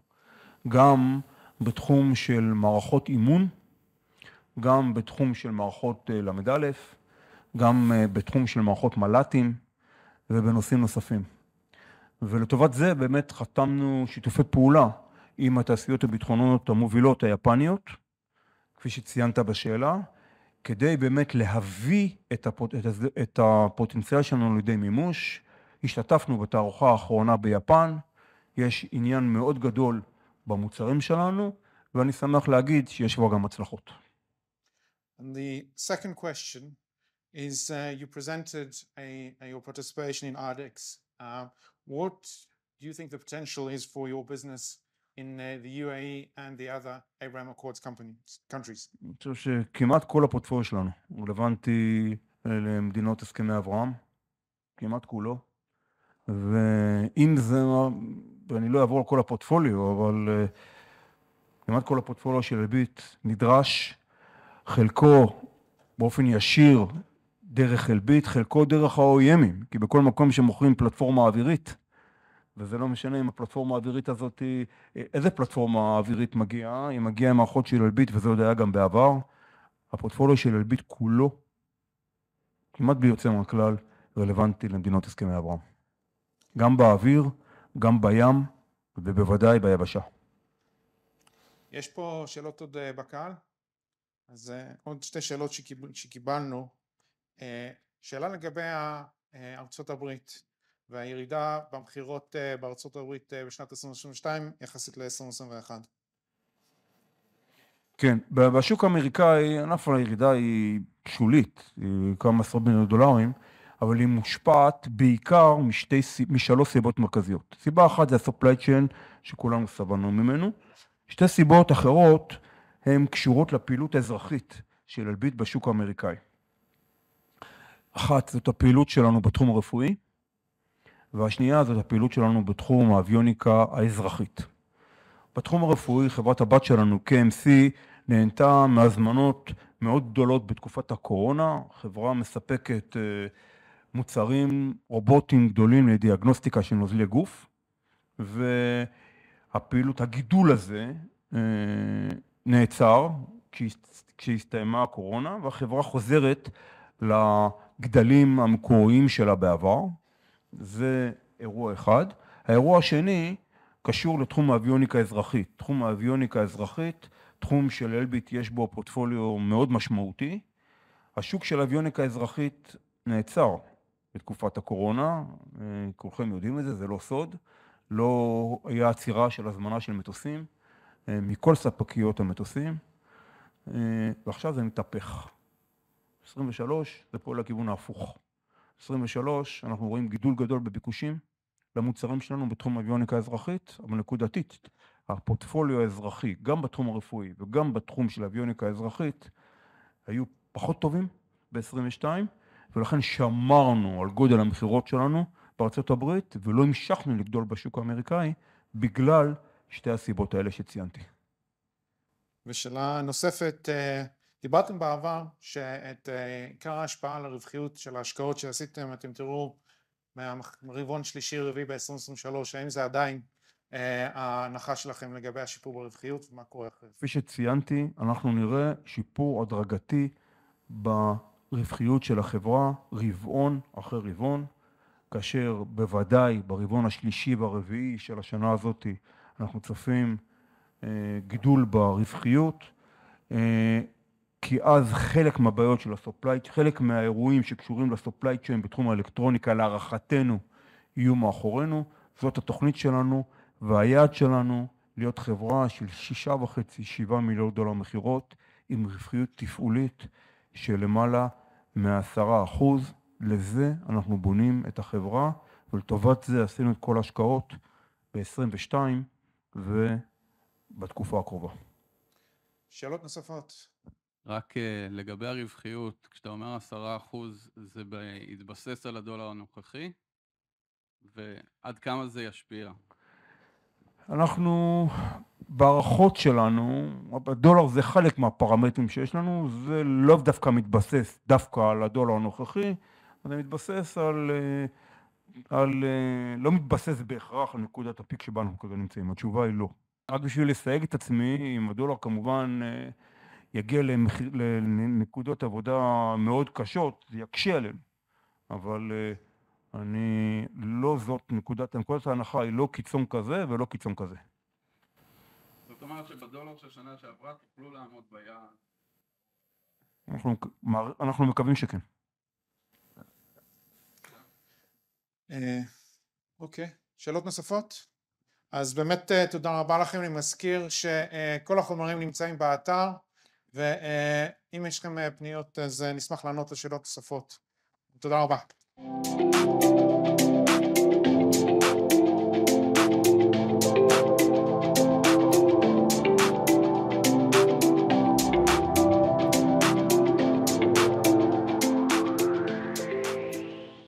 גם בתחום של מערכות אימון, גם בתחום של מערכות ל"א, גם בתחום של מערכות מל"טים ובנושאים נוספים. ולטובת זה באמת חתמנו שיתופי פעולה עם התעשיות הביטחוניות המובילות היפניות, כפי שציינת בשאלה, כדי באמת להביא את, הפוט... את הפוטנציאל שלנו לידי מימוש. השתתפנו בתערוכה האחרונה ביפן, יש עניין מאוד גדול במוצרים שלנו, ואני שמח להגיד שיש כבר גם הצלחות. And the second question is uh, you presented a, a, your participation in ARDEX. Uh, what do you think the potential is for your business in uh, the UAE and the other Abraham Accords companies, countries? אני חושב שכמעט כל הפורטפוליו שלנו רלוונטי למדינות הסכמי אברהם, כמעט כולו, ואם זה, ואני לא אעבור על כל הפורטפוליו, אבל כמעט כל הפורטפוליו של אלביט נדרש, חלקו באופן ישיר דרך אלביט, חלקו דרך ה-OEMים, כי בכל מקום שמוכרים פלטפורמה אווירית, וזה לא משנה אם הפלטפורמה האווירית הזאת, איזה פלטפורמה אווירית מגיעה, היא מגיעה עם מערכות של אלביט, וזה עוד היה גם בעבר. הפורטפוליו של אלביט כולו, כמעט בלי יוצא מהכלל, רלוונטי למדינות הסכמי אברהם. גם באוויר, גם בים, ובוודאי ביבשה. יש פה שאלות עוד בקהל? אז עוד שתי שאלות שקיבלנו. שאלה לגבי ארצות הברית. והירידה במכירות בארצות הברית בשנת 2022 יחסית ל-2021. כן, בשוק האמריקאי ענף הירידה היא שולית, היא כמה עשרות מיליון דולרים, אבל היא מושפעת בעיקר משתי, משלוש סיבות מרכזיות. סיבה אחת זה ה-supply chain שכולנו סבלנו ממנו, שתי סיבות אחרות הן קשורות לפעילות האזרחית של אלביט בשוק האמריקאי. אחת זאת הפעילות שלנו בתחום הרפואי, והשנייה זאת הפעילות שלנו בתחום האביוניקה האזרחית. בתחום הרפואי חברת הבת שלנו KMC נהנתה מהזמנות מאוד גדולות בתקופת הקורונה, חברה מספקת מוצרים רובוטיים גדולים לדיאגנוסטיקה של נוזלי גוף, והפעילות, הגידול הזה נעצר כשהסתיימה הקורונה, והחברה חוזרת לגדלים המקוריים שלה בעבר. זה אירוע אחד. האירוע השני קשור לתחום האביוניקה האזרחית. תחום האביוניקה האזרחית, תחום של אלביט יש בו פורטפוליו מאוד משמעותי. השוק של האביוניקה האזרחית נעצר בתקופת הקורונה, כולכם יודעים את זה, זה לא סוד. לא היה עצירה של הזמנה של מטוסים מכל ספקיות המטוסים, ועכשיו זה מתהפך. 23 זה פועל לכיוון ההפוך. 23 אנחנו רואים גידול גדול בביקושים למוצרים שלנו בתחום האביוניקה האזרחית, אבל נקודתית. הפורטפוליו האזרחי, גם בתחום הרפואי וגם בתחום של האביוניקה האזרחית, היו פחות טובים ב-22, ולכן שמרנו על גודל המכירות שלנו בארצות הברית, ולא המשכנו לגדול בשוק האמריקאי בגלל שתי הסיבות האלה שציינתי. ושאלה נוספת, דיברתם בעבר שאת עיקר ההשפעה על הרווחיות של ההשקעות שעשיתם אתם תראו מהרבעון שלישי רביעי ב-2023, האם זה עדיין ההנחה שלכם לגבי השיפור ברווחיות ומה קורה אחרי זה? כפי שציינתי, אנחנו נראה שיפור הדרגתי ברווחיות של החברה רבעון אחרי רבעון, כאשר בוודאי ברבעון השלישי והרביעי של השנה הזאת אנחנו צופים גידול ברווחיות, כי אז חלק מהבעיות של ה-supply, חלק מהאירועים שקשורים ל-supply chain בתחום האלקטרוניקה להערכתנו יהיו מאחורינו. זאת התוכנית שלנו והיעד שלנו להיות חברה של $6.5-7 מיליארד מכירות עם רווחיות תפעולית של למעלה מ-10%. לזה אנחנו בונים את החברה ולטובת זה עשינו את כל ההשקעות ב-2022 ובתקופה הקרובה. שאלות נוספות? רק לגבי הרווחיות, כשאתה אומר 10% זה בהתבסס על הדולר הנוכחי, ועד כמה זה ישפיע? אנחנו בהערכות שלנו, הדולר זה חלק מהפרמטרים שיש לנו, זה לא דווקא מתבסס דווקא על הדולר הנוכחי, זה מתבסס על, על, לא מתבסס בהכרח על נקודת הפיק שבה אנחנו כרגע נמצאים, התשובה היא לא. רק בשביל לסייג את עצמי, אם הדולר כמובן אה, יגיע למחיר, לנקודות עבודה מאוד קשות, זה יקשה עלינו. אבל אה, אני, לא זאת נקודת, נקודת ההנחה היא לא קיצון כזה ולא קיצון כזה. זאת אומרת שבדולר של שנה שעברה תוכלו לעמוד ביעד. אנחנו, אנחנו מקווים שכן. אה, אוקיי, שאלות נוספות? אז באמת אה, תודה רבה לכם, אני מזכיר שכל החומרים נמצאים באתר ואם יש לכם פניות אז נשמח לענות לשאלות נוספות. תודה רבה.